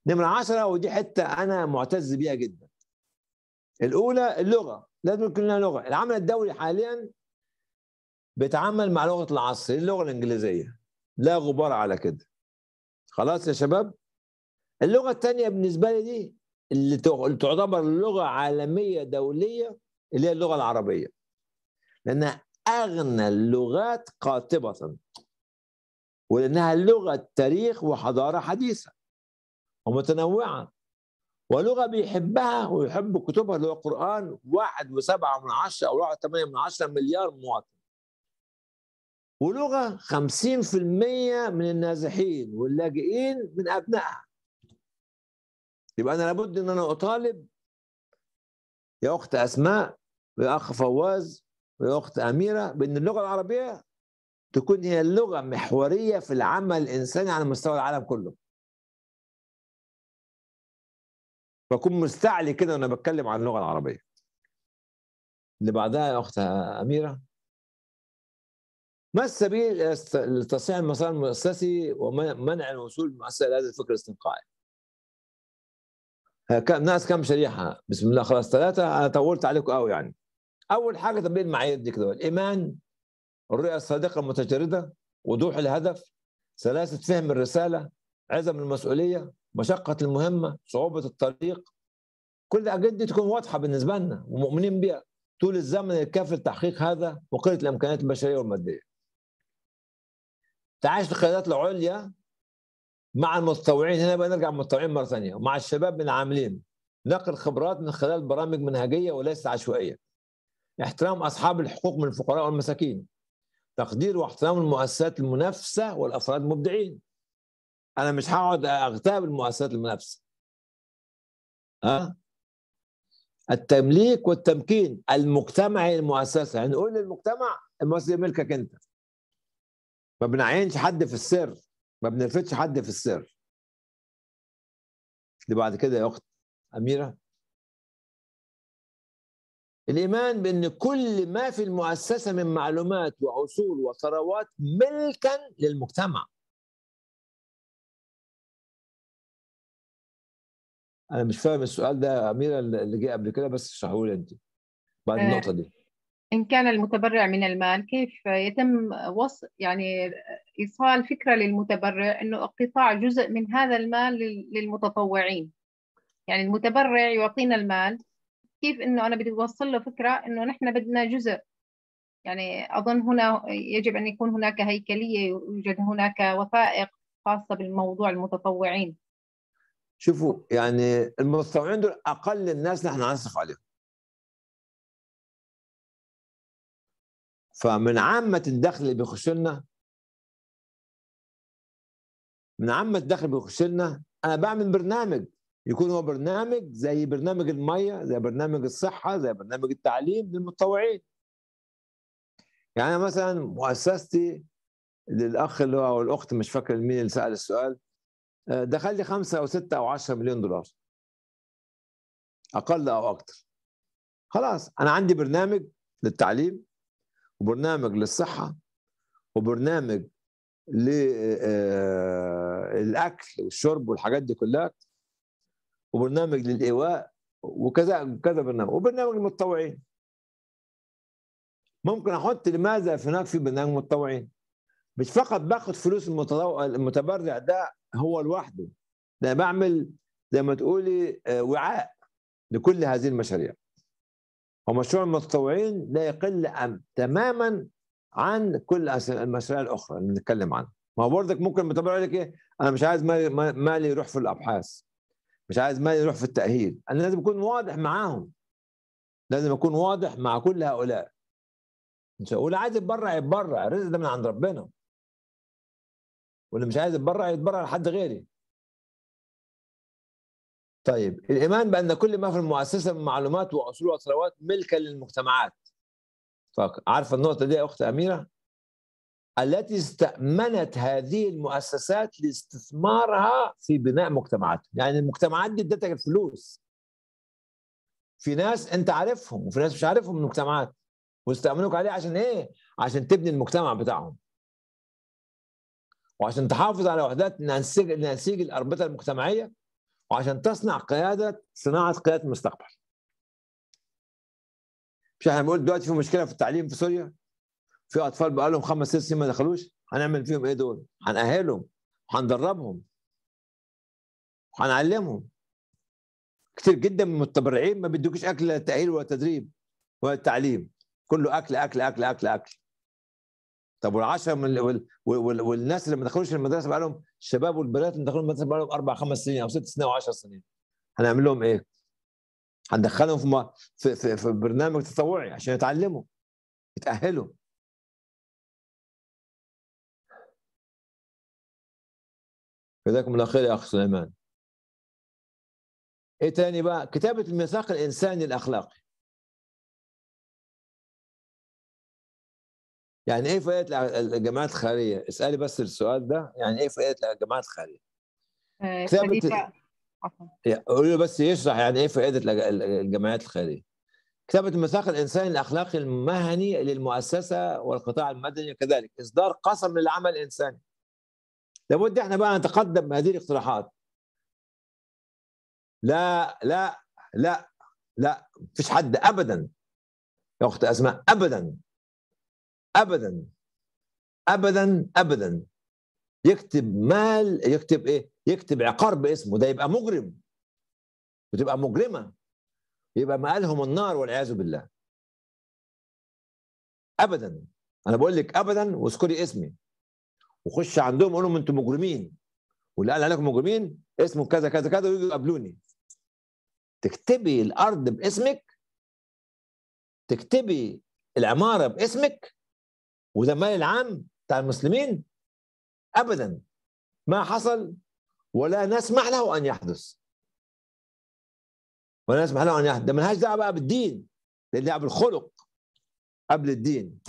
نمرة عشرة ودي حتة أنا معتز بيها جدا. الأولى اللغة لازم يكون لنا لغة. العمل الدولي حاليا بيتعامل مع لغة العصر اللغة الإنجليزية. لا غبار على كده. خلاص يا شباب؟ اللغة الثانية بالنسبة لي دي اللي تعتبر لغة عالمية دولية اللي هي اللغة العربية. لأنها أغنى اللغات قاطبة. ولأنها لغة تاريخ وحضارة حديثة ومتنوعة. ولغة بيحبها ويحب كتبها اللي هو القرآن واحد وسبعة من عشرة أو واحد ثمانية من عشرة مليار مواطن. في المية من النازحين واللاجئين من أبنائها. يبقى أنا لابد أن أنا أطالب يا أخت أسماء ويا أخ فواز ويا أخت أميرة بأن اللغة العربية تكون هي اللغة محورية في العمل الإنساني على مستوى العالم كله. بكون مستعلي كده وأنا بتكلم عن اللغة العربية. اللي بعدها يا أخت أميرة. ما السبيل لتصحيح المسار المؤسسي ومنع الوصول بالمؤسسه إلى هذا الفكر الاستنقاعي؟ ناس كم شريحة؟ بسم الله خلاص ثلاثة أنا طولت عليكم قوي يعني. أول حاجة تطبيق المعايير دي كده. الإيمان الرؤية الصادقة المتجردة وضوح الهدف سلاسة فهم الرسالة عزم المسؤولية مشقة المهمة صعوبة الطريق كل الحاجات دي تكون واضحة بالنسبة لنا ومؤمنين بها طول الزمن الكافي لتحقيق هذا وقلة الإمكانيات البشرية والمادية. تعايش القيادات العليا مع المتطوعين هنا بقى نرجع للمتطوعين مرة ثانية. ومع الشباب من العاملين نقل خبرات من خلال برامج منهجية وليست عشوائية. احترام أصحاب الحقوق من الفقراء والمساكين. تقدير واحترام المؤسسات المنافسة والأفراد المبدعين. أنا مش هقعد أغتاب المؤسسات المنافسه ها؟ التمليك والتمكين المجتمعي للمؤسسة. يعني نقول للمجتمع المؤسسة ملكك أنت. ما بنعينش حد في السر. ما بنلفتش حد في السر. اللي بعد كده يا أخت أميرة. الإيمان بأن كل ما في المؤسسة من معلومات واصول وثروات ملكا للمجتمع. أنا مش فاهم السؤال ده أميرة اللي جه قبل كده بس اشرحه لي أنت. بعد آه، النقطة دي. إن كان المتبرع من المال كيف يتم وص يعني إيصال فكرة للمتبرع إنه اقتطاع جزء من هذا المال للمتطوعين. يعني المتبرع يعطينا المال كيف إنه أنا بدي أوصل له فكرة إنه نحن بدنا جزء. يعني أظن هنا يجب أن يكون هناك هيكلية يوجد هناك وثائق خاصة بالموضوع المتطوعين. شوفوا يعني المتطوعين دول أقل الناس نحن نصرف عليهم. فمن عامة الدخل اللي بيخش لنا من عامة الدخل اللي بيخش لنا أنا بعمل برنامج. يكون هو برنامج زي برنامج المية زي برنامج الصحة زي برنامج التعليم للمتطوعين. يعني مثلا مؤسستي للأخ اللي هو أو الأخت مش فاكر مين اللي سأل السؤال دخل لي خمسة أو ستة أو عشرة مليون دولار. أقل أو أكثر خلاص أنا عندي برنامج للتعليم وبرنامج للصحة وبرنامج للأكل آه، والشرب والحاجات دي كلها وبرنامج للإيواء وكذا كذا برنامج وبرنامج للمتطوعين. ممكن أحط لماذا في برنامج متطوعين؟ مش فقط باخد فلوس المتبرع ده هو لوحده. ده بعمل زي ما تقولي آه، وعاء لكل هذه المشاريع. ومشروع المتطوعين لا يقل تماما عن كل المشاريع الأخرى اللي بنتكلم عنها. ما هو برضك ممكن المتبرع يقول لك إيه؟ أنا مش عايز مالي يروح في الأبحاث. مش عايز مالي يروح في التأهيل. أنا لازم أكون واضح معاهم. لازم أكون واضح مع كل هؤلاء. مش هقول عايز يتبرع يتبرع الرزق ده من عند ربنا. واللي مش عايز يتبرع يتبرع لحد غيري. طيب الإيمان بأن كل ما في المؤسسة من معلومات وأصول وثروات ملكا للمجتمعات. عارفه النقطة دي يا اخت أميرة؟ التي استأمنت هذه المؤسسات لاستثمارها في بناء مجتمعات يعني المجتمعات دي ادتك الفلوس. في ناس أنت عارفهم وفي ناس مش عارفهم من المجتمعات واستأمنوك عليه عشان إيه؟ عشان تبني المجتمع بتاعهم. وعشان تحافظ على وحدات نسيج نسيج الأربطة المجتمعية وعشان تصنع قيادة صناعة قيادة المستقبل. مش إحنا بنقول دلوقتي في مشكلة في التعليم في سوريا؟ في أطفال بقى لهم خمس ست سنين ما دخلوش هنعمل فيهم إيه دول؟ هنأهلهم وهندربهم وهنعلمهم كتير جدا من المتبرعين ما بيدوكش أكل لا تأهيل ولا تدريب ولا تعليم. كله أكل أكل أكل أكل أكل. طب والعشرة من وال... وال... والناس اللي ما دخلوش المدرسة بقى لهم الشباب والبنات اللي دخلوا المدرسة بقى لهم أربع خمس سنين أو ست سنين أو 10 سنين هنعمل لهم إيه؟ هندخلهم في. في, في في برنامج تطوعي عشان يتعلموا يتأهلوا جزاكم الله خير يا أخ سليمان إيه تاني بقى كتابة الميثاق الإنساني الأخلاقي يعني إيه فائده الجماعات الخيرية؟ اسألي بس السؤال ده يعني إيه فائده الجماعات الخيرية؟ آه، كتابه قولوا له بس يشرح يعني إيه فائده الجمعيات الخيرية. كتابة الميثاق الانساني الاخلاقي المهني للمؤسسة والقطاع المدني كذلك إصدار قسم للعمل الإنساني. لابد إحنا بقى نتقدم بهذه الاقتراحات. لا لا لا لا مفيش حد ابدا يا أخت أسماء ابدا ابدا. ابدا ابدا. يكتب مال يكتب إيه؟ يكتب عقار باسمه. ده يبقى مجرم. وتبقى مجرمة. يبقى مآلهم النار والعياذ بالله. ابدا. أنا بقول لك ابدا واذكري اسمي. وخش عندهم قول لهم أنتم مجرمين. واللي قال عليكم مجرمين اسمه كذا كذا كذا ويجوا يقابلوني. تكتبي الأرض باسمك. تكتبي العمارة باسمك. وده المال العام بتاع المسلمين؟ ابدا. ما حصل؟ ولا نسمح له أن يحدث. ولا نسمح له أن يحدث. ده ملهاش دعوة بقى بالدين. ده دعوة بالخلق قبل الدين.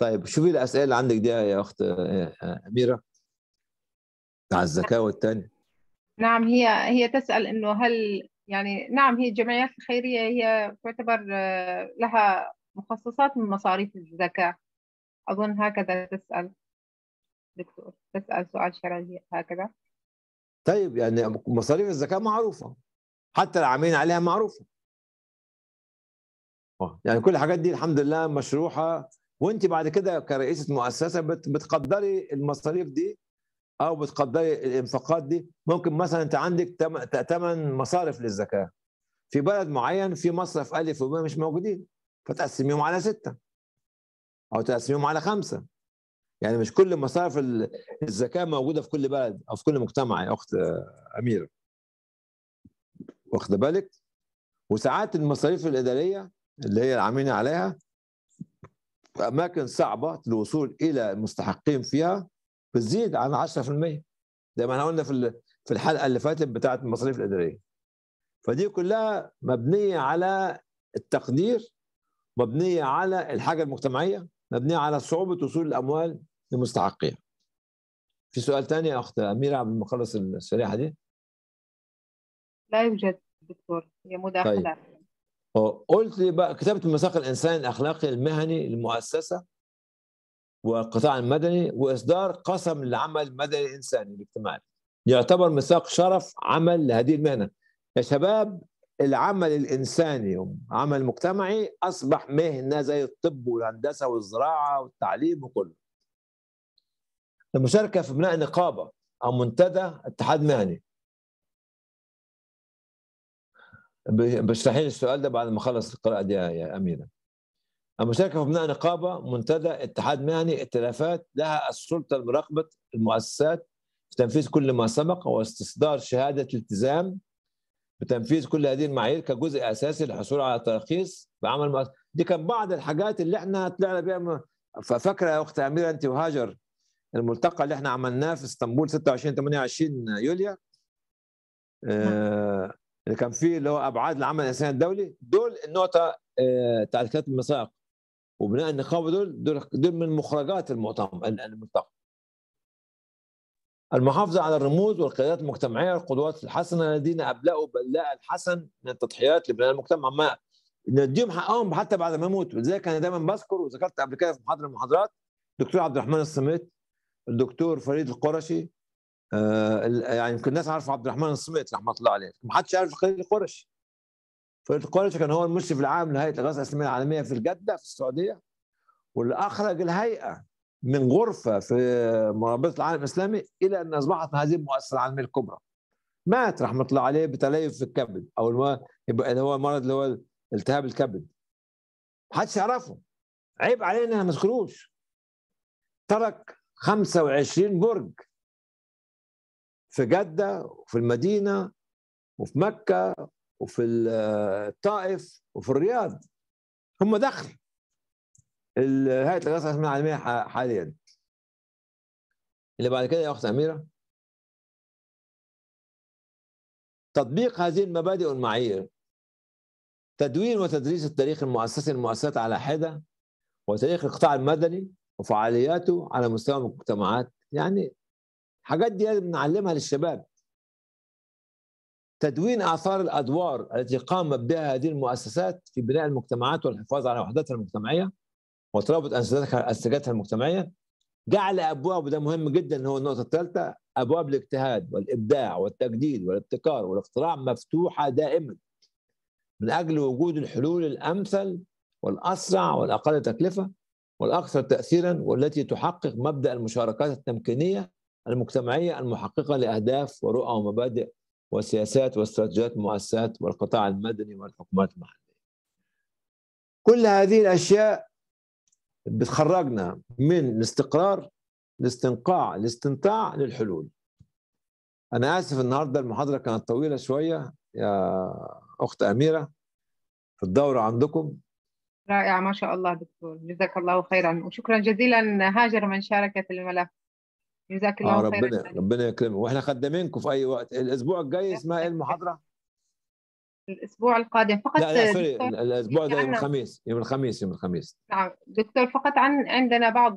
طيب شوفي الأسئلة اللي عندك دي يا أخت أميرة. بتاع الزكاة والثاني نعم هي هي تسأل إنه هل يعني نعم هي الجمعيات الخيرية هي تعتبر آه، لها مخصصات من مصاريف الزكاة. أظن هكذا تسأل دكتور تسأل سؤال شرعي هكذا. طيب يعني مصاريف الزكاة معروفة حتى العاملين عليها معروفة. يعني كل الحاجات دي الحمد لله مشروحة. وانت بعد كده كرئيسة مؤسسة بتقدري المصاريف دي أو بتقدري الانفاقات دي. ممكن مثلا أنت عندك ثمان مصارف للزكاة. في بلد معين في مصرف ألف وب مش موجودين فتقسميهم على ستة أو تقسميهم على خمسة. يعني مش كل مصارف الزكاة موجودة في كل بلد أو في كل مجتمع يا أخت أميرة. واخدة بالك؟ وساعات المصاريف الإدارية اللي هي العاملين عليها في أماكن صعبة للوصول إلى المستحقين فيها. بتزيد عن 10% زي ما إحنا قلنا في في الحلقة اللي فاتت بتاعه المصاريف الإدارية. فدي كلها مبنية على التقدير مبنية على الحاجة المجتمعية مبنية على صعوبة وصول الأموال لمستحقيها في سؤال ثاني يا أخت أميرة قبل ما أخلص الشريحه دي؟ لا يوجد دكتور هي مداخلات طيب. قلت لي بقى كتابة المساق الإنساني الأخلاقي المهني للمؤسسة والقطاع المدني وإصدار قسم للعمل المدني الانساني الاجتماعي. يعتبر ميثاق شرف عمل لهذه المهنة. يا شباب العمل الإنساني والعمل المجتمعي أصبح مهنة زي الطب والهندسة والزراعة والتعليم وكله. المشاركة في بناء نقابة أو منتدى اتحاد مهني. بشرحي لي السؤال ده بعد ما أخلص القراءة دي يا اميره المشاركة في بناء نقابة منتدى اتحاد مهني ائتلافات لها السلطة لمراقبه المؤسسات في تنفيذ كل ما سبق واستصدار شهادة التزام بتنفيذ كل هذه المعايير كجزء أساسي للحصول على ترخيص بعمل مؤسسة. دي كان بعض الحاجات اللي إحنا طلعنا بيها ففاكرة يا أخت أميرة أنت وهاجر الملتقى اللي إحنا عملناه في إسطنبول 26 28 يوليو آه اللي كان فيه اللي هو أبعاد العمل الإنساني الدولي دول النقطة آه تعريفات المساق وبناء النقابه دول دول, من مخرجات المؤتمر الملتقى. المحافظة على الرموز والقيادات المجتمعية والقدوات الحسنة الذين أبلغوا بلاء الحسن من التضحيات لبناء المجتمع. ما نديهم حقهم حتى بعد ما يموتوا. لذلك أنا دايما بذكر وذكرت قبل كده في محاضرة من المحاضرات الدكتور عبد الرحمن الصميت الدكتور فريد القرشي آه يعني يمكن الناس عارفه عبد الرحمن الصميت رحمة الله عليه ما حدش عارف فريد القرشي. فريد القرشي كان هو المشرف العام لهيئة الاغاثه الأسلامية العالمية في الجدة في السعودية واللي اخرج الهيئة من غرفة في مرابطه العالم الإسلامي إلى أن أصبحت هذه المؤسسة العالمية الكبرى. مات رحمة الله عليه بتليف في الكبد أو اللي هو المرض اللي هو التهاب الكبد. محدش يعرفه. عيب علينا ما نذكروش. ترك 25 برج في جدة وفي المدينة وفي مكة وفي الطائف وفي الرياض. هم دخل. هيئه الاغاثه الاسماء العالميه حاليا. اللي بعد كده يا أخت أميرة. تطبيق هذه المبادئ والمعايير. تدوين وتدريس التاريخ المؤسسي للمؤسسات على حدة وتاريخ القطاع المدني وفعالياته على مستوى المجتمعات. يعني حاجات دي لازم نعلمها للشباب. تدوين آثار الأدوار التي قامت بها هذه المؤسسات في بناء المجتمعات والحفاظ على وحدتها المجتمعية وترابط انسجتها المجتمعية. جعل ابواب وده مهم جدا هو النقطة الثالثة أبواب الاجتهاد والإبداع والتجديد والابتكار والاختراع مفتوحة دائما. من أجل وجود الحلول الأمثل والأسرع والأقل تكلفة والأكثر تاثيرا والتي تحقق مبدأ المشاركات التمكينية المجتمعية المحققة لأهداف ورؤى ومبادئ وسياسات واستراتيجيات المؤسسات والقطاع المدني والحكومات المحلية. كل هذه الأشياء بتخرجنا من الاستقرار الاستنقاع الاستمتاع للحلول. أنا آسف النهارده المحاضرة كانت طويلة شوية يا أخت أميرة. في الدوره عندكم؟ رائعه ما شاء الله دكتور. جزاك الله خيرا. وشكرا جزيلا هاجر من شاركت الملف. جزاك الله آه ربنا خيرا ربنا يكرمك. وإحنا خدامينكم في أي وقت. الأسبوع الجاي اسمها إيه المحاضرة؟ الأسبوع القادم فقط لا لا سوري الأسبوع ده يوم الخميس يوم الخميس يوم الخميس. نعم دكتور فقط عن عندنا بعض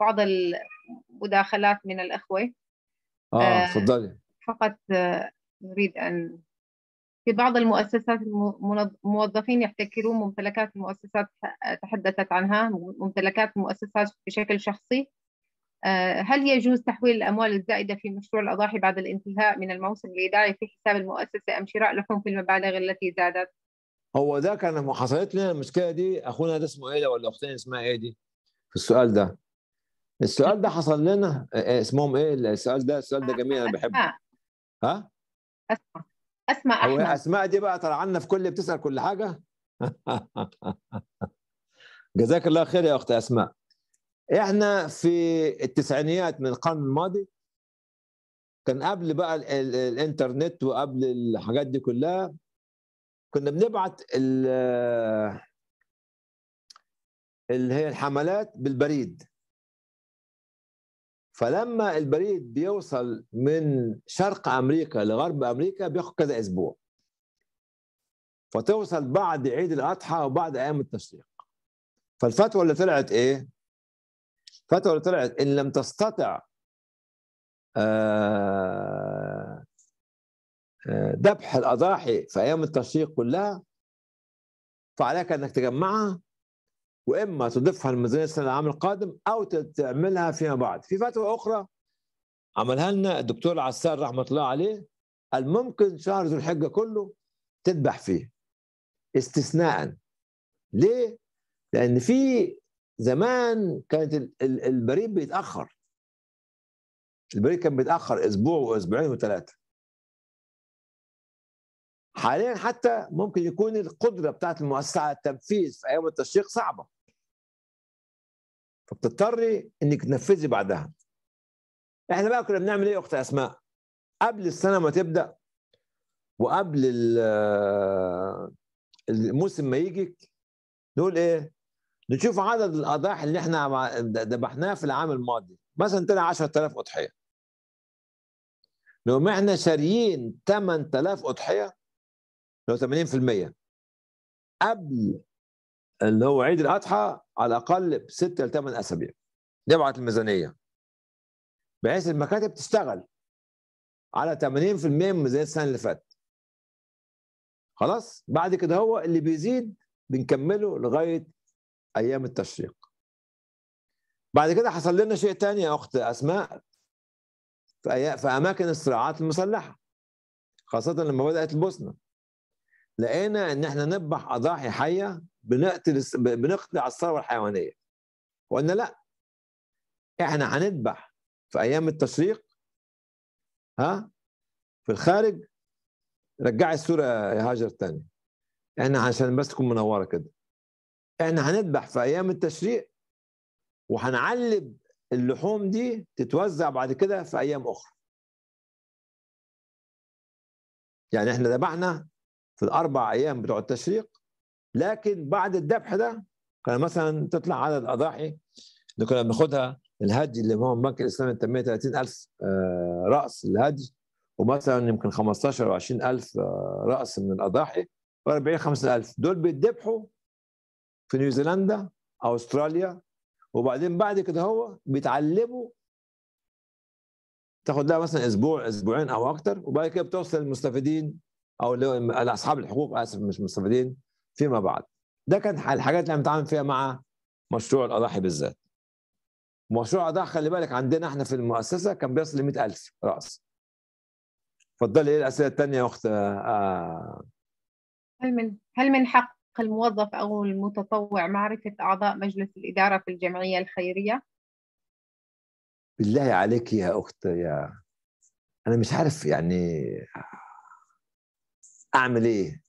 بعض المداخلات من الأخوة. آه تفضلي. فقط نريد أن في بعض المؤسسات الموظفين يحتكرون ممتلكات المؤسسات تحدثت عنها ممتلكات المؤسسات بشكل شخصي. آه، هل يجوز تحويل الأموال الزائدة في مشروع الأضاحي بعد الانتهاء من الموسم الإداري في حساب المؤسسة أم شراء لحوم في المبالغ التي زادت؟ هو ده كان حصلت لنا المشكلة دي أخونا ده اسمه إيه ولا أختنا اسمها إيه دي؟ في السؤال ده. السؤال ده حصل لنا آه، آه، اسمهم إيه؟ السؤال ده السؤال ده جميل أنا بحبه. ها؟ أسماء. أسماء أحمد. أسماء دي بقى طلعنا في كل بتسأل كل حاجة. جزاك الله خير يا أخت أسماء. إحنا في التسعينيات من القرن الماضي كان قبل بقى الإنترنت وقبل الحاجات دي كلها كنا بنبعت اللي هي الحملات بالبريد. فلما البريد بيوصل من شرق أمريكا لغرب أمريكا بياخد كذا أسبوع. فتوصل بعد عيد الأضحى وبعد أيام التشريق. فالفتوى اللي طلعت إيه؟ فتوى طلعت إن لم تستطع آه، آه، ذبح الأضاحي في أيام التشريق كلها فعليك أنك تجمعها وإما تضيفها لميزانية السنة العام القادم أو تعملها فيما بعد في فتوى أخرى عملها لنا الدكتور عسار رحمة الله عليه الممكن شهر ذو الحجة كله تذبح فيه استثناء ليه؟ لأن في زمان كانت البريد بيتأخر. البريد كان بيتأخر أسبوع وأسبوعين وثلاثة. حاليا حتى ممكن يكون القدرة بتاعت المؤسسة على التنفيذ في أيام التشريق صعبة. فبتضطري إنك تنفذي بعدها. إحنا بقى كنا بنعمل إيه يا اخت أسماء؟ قبل السنة ما تبدأ وقبل الموسم ما يجي نقول إيه؟ نشوف عدد الاضاحي اللي إحنا ذبحناها في العام الماضي. مثلا طلع 10000 أضحية. لو إحنا شاريين 8000 أضحية لو 80% قبل اللي هو عيد الأضحى على الأقل بست ل 8 أسابيع. نبعت الميزانية. بحيث المكاتب تشتغل على 80% من ميزانية السنة اللي فاتت. خلاص؟ بعد كده هو اللي بيزيد بنكمله لغاية أيام التشريق. بعد كده حصل لنا شيء تاني يا أخت أسماء. في, أماكن الصراعات المسلحة خاصة لما بدأت البوسنة. لقينا إن إحنا نذبح أضاحي حية بنقتل بنقطع الثروة الحيوانية. وقلنا لأ إحنا هنذبح في أيام التشريق ها؟ في الخارج. رجعي الصورة يا هاجر تاني إحنا عشان بس تكون منورة كده. إحنا هنذبح في أيام التشريق وهنعلب اللحوم دي تتوزع بعد كده في أيام أخرى. يعني إحنا ذبحنا في الاربع أيام بتوع التشريق لكن بعد الذبح ده كان مثلا تطلع عدد اضاحي اللي كنا بناخدها الهج اللي هو البنك الاسلامي تنميه 30000 رأس الهج ومثلا يمكن 15 أو 20000 رأس من الاضاحي و40 5000 دول بيتذبحوا في نيوزيلندا أستراليا وبعدين بعد كده هو بيتعلموا تاخد لها مثلا أسبوع أسبوعين أو أكتر وبعد كده بتوصل للمستفيدين أو لاصحاب الحقوق آسف مش مستفيدين فيما بعد ده كان الحاجات اللي بنتعامل فيها مع مشروع الأضاحي بالذات مشروع الاضاحي خلي بالك عندنا إحنا في المؤسسة كان بيصل ل 100000 رأس اتفضلي إيه الأسئلة الثانية يا أخت آه. هل من هل من حق الموظف أو المتطوع معرفة أعضاء مجلس الإدارة في الجمعية الخيرية؟ بالله عليك يا أخت يا أنا مش عارف يعني أعمل إيه.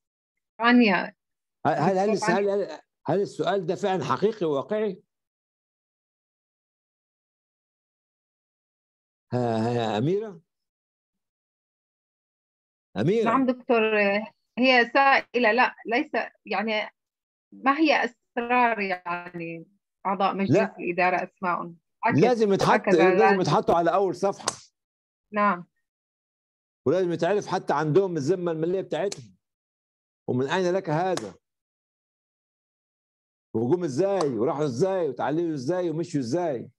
عنيا هل هل هل, هل, هل السؤال ده فعلا حقيقي وواقعي؟ ها ها أميرة؟ أميرة؟ نعم دكتور. هي سائلة لا ليس يعني ما هي أسرار يعني أعضاء مجلس لا. الإدارة أسماء؟ لازم يتحط لازم يتحطوا على أول صفحة. نعم. ولازم يتعرف حتى عندهم الذمة المالية بتاعتهم. ومن أين لك هذا؟ وجوم إزاي؟ وراحوا إزاي؟ وتعلموا إزاي؟ ومشوا إزاي؟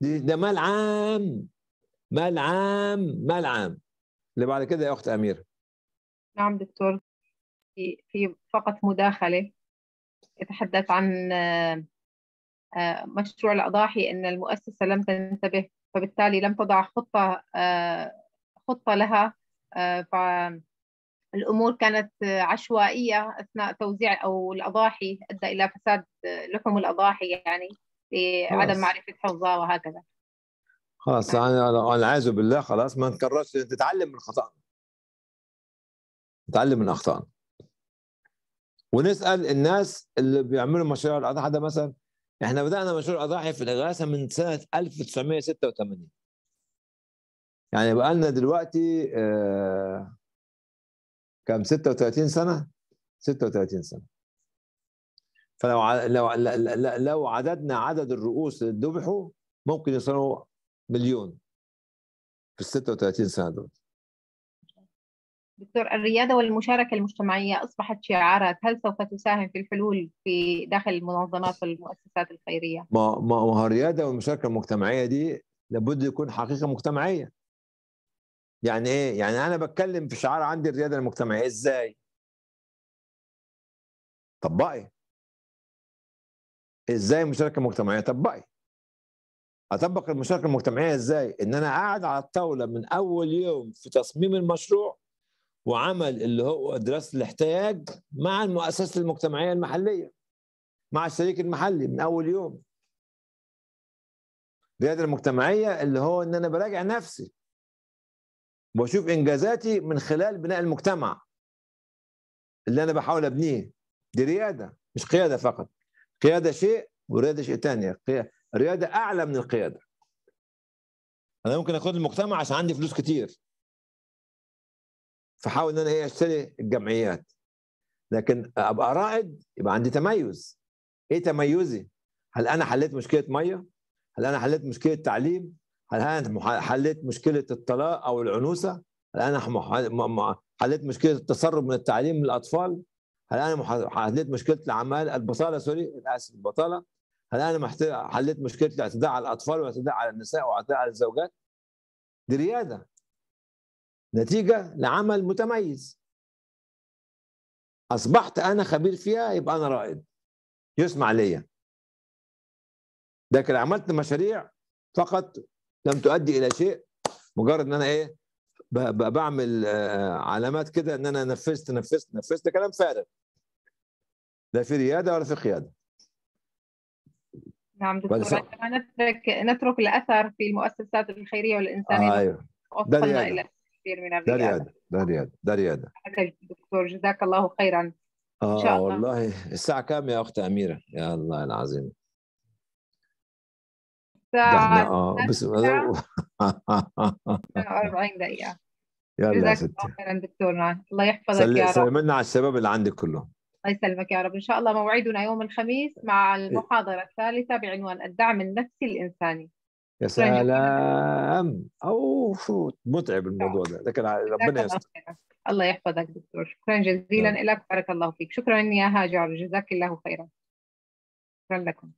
ده مال عام. مال عام مال عام. اللي بعد كده يا أخت أميرة. نعم دكتور. في في فقط مداخلة. يتحدث عن مشروع الأضاحي إن المؤسسة لم تنتبه فبالتالي لم تضع خطة خطة لها ف الأمور كانت عشوائية أثناء توزيع أو الأضاحي أدى إلى فساد لحوم الأضاحي يعني لعدم معرفة حفظها وهكذا. خلاص أنا العياذ بالله خلاص ما نكررش تتعلم من خطأنا. نتعلم من اخطائنا ونسأل الناس اللي بيعملوا مشروع الاضاحي ده مثلا إحنا بدأنا مشروع الاضاحي في الاغاثه من سنة 1986 يعني بقى لنا دلوقتي آه كم 36 سنة؟ 36 سنة. فلو لو لو عددنا عدد الرؤوس اللي ذبحوا ممكن يوصلوا مليون في ال 36 سنة دول دكتور الريادة والمشاركة المجتمعية أصبحت شعارات هل سوف تساهم في الحلول في داخل المنظمات والمؤسسات الخيرية؟ ما ما هو الريادة والمشاركة المجتمعية دي لابد يكون حقيقة مجتمعية يعني إيه؟ يعني أنا بتكلم في شعار عندي الريادة المجتمعية إزاي؟ طبقي إزاي مشاركة مجتمعية؟ طبقي أطبق المشاركة المجتمعية إزاي؟ إن أنا قاعد على الطاولة من أول يوم في تصميم المشروع وعمل اللي هو دراسة الاحتياج مع المؤسسة المجتمعية المحلية مع الشريك المحلي من أول يوم. الرياده المجتمعية اللي هو إن أنا براجع نفسي وأشوف إنجازاتي من خلال بناء المجتمع اللي أنا بحاول أبنيه. دي ريادة مش قيادة فقط. قيادة شيء وريادة شيء ثاني رياده أعلى من القيادة. أنا ممكن أخد المجتمع عشان عندي فلوس كتير. فحاول إن أنا إيه أشتري الجمعيات. لكن أبقى رائد يبقى عندي تميز. إيه تميزي؟ هل أنا حليت مشكلة مية؟ هل أنا حليت مشكلة تعليم؟ هل أنا حليت مشكلة الطلاق أو العنوسة؟ هل أنا حليت مشكلة التسرب من التعليم للأطفال؟ هل أنا حليت مشكلة العمال البطالة سوري اسف البطالة. هل أنا حليت مشكله الاعتداء على الأطفال والاعتداء على النساء والاعتداء على الزوجات؟ دي ريادة. نتيجة لعمل متميز. أصبحت أنا خبير فيها يبقى أنا رائد. يسمع ليا. لكن عملت مشاريع فقط لم تؤدي إلى شيء. مجرد إن أنا إيه بعمل علامات كده إن أنا نفذت نفذت نفذت كلام فارغ. لا في ريادة ولا في قيادة. نعم دكتور نترك نترك الأثر في المؤسسات الخيرية والإنسانية. آه أيوه رياده إلى كثير من ده رياده ده رياده ده رياده دكتور جزاك الله خيرا. آه إن شاء الله. والله. الساعة كام يا أخت أميرة؟ يا الله العظيم. الساعة آه بس 40 دقيقة. يلا يا ستي الله خيرا دكتورنا الله يحفظك يا رب. سلمنا على الشباب اللي عندك كلهم. الله يسلمك يا رب. إن شاء الله موعدنا يوم الخميس مع المحاضرة الثالثة بعنوان الدعم النفسي الإنساني. يا سلام. أو شو متعب الموضوع ده. لكن ربنا يستر. الله يحفظك دكتور. شكرا جزيلا لك. بارك الله فيك. شكرا يا هاجر. جزاك الله خيرا. شكرا لكم.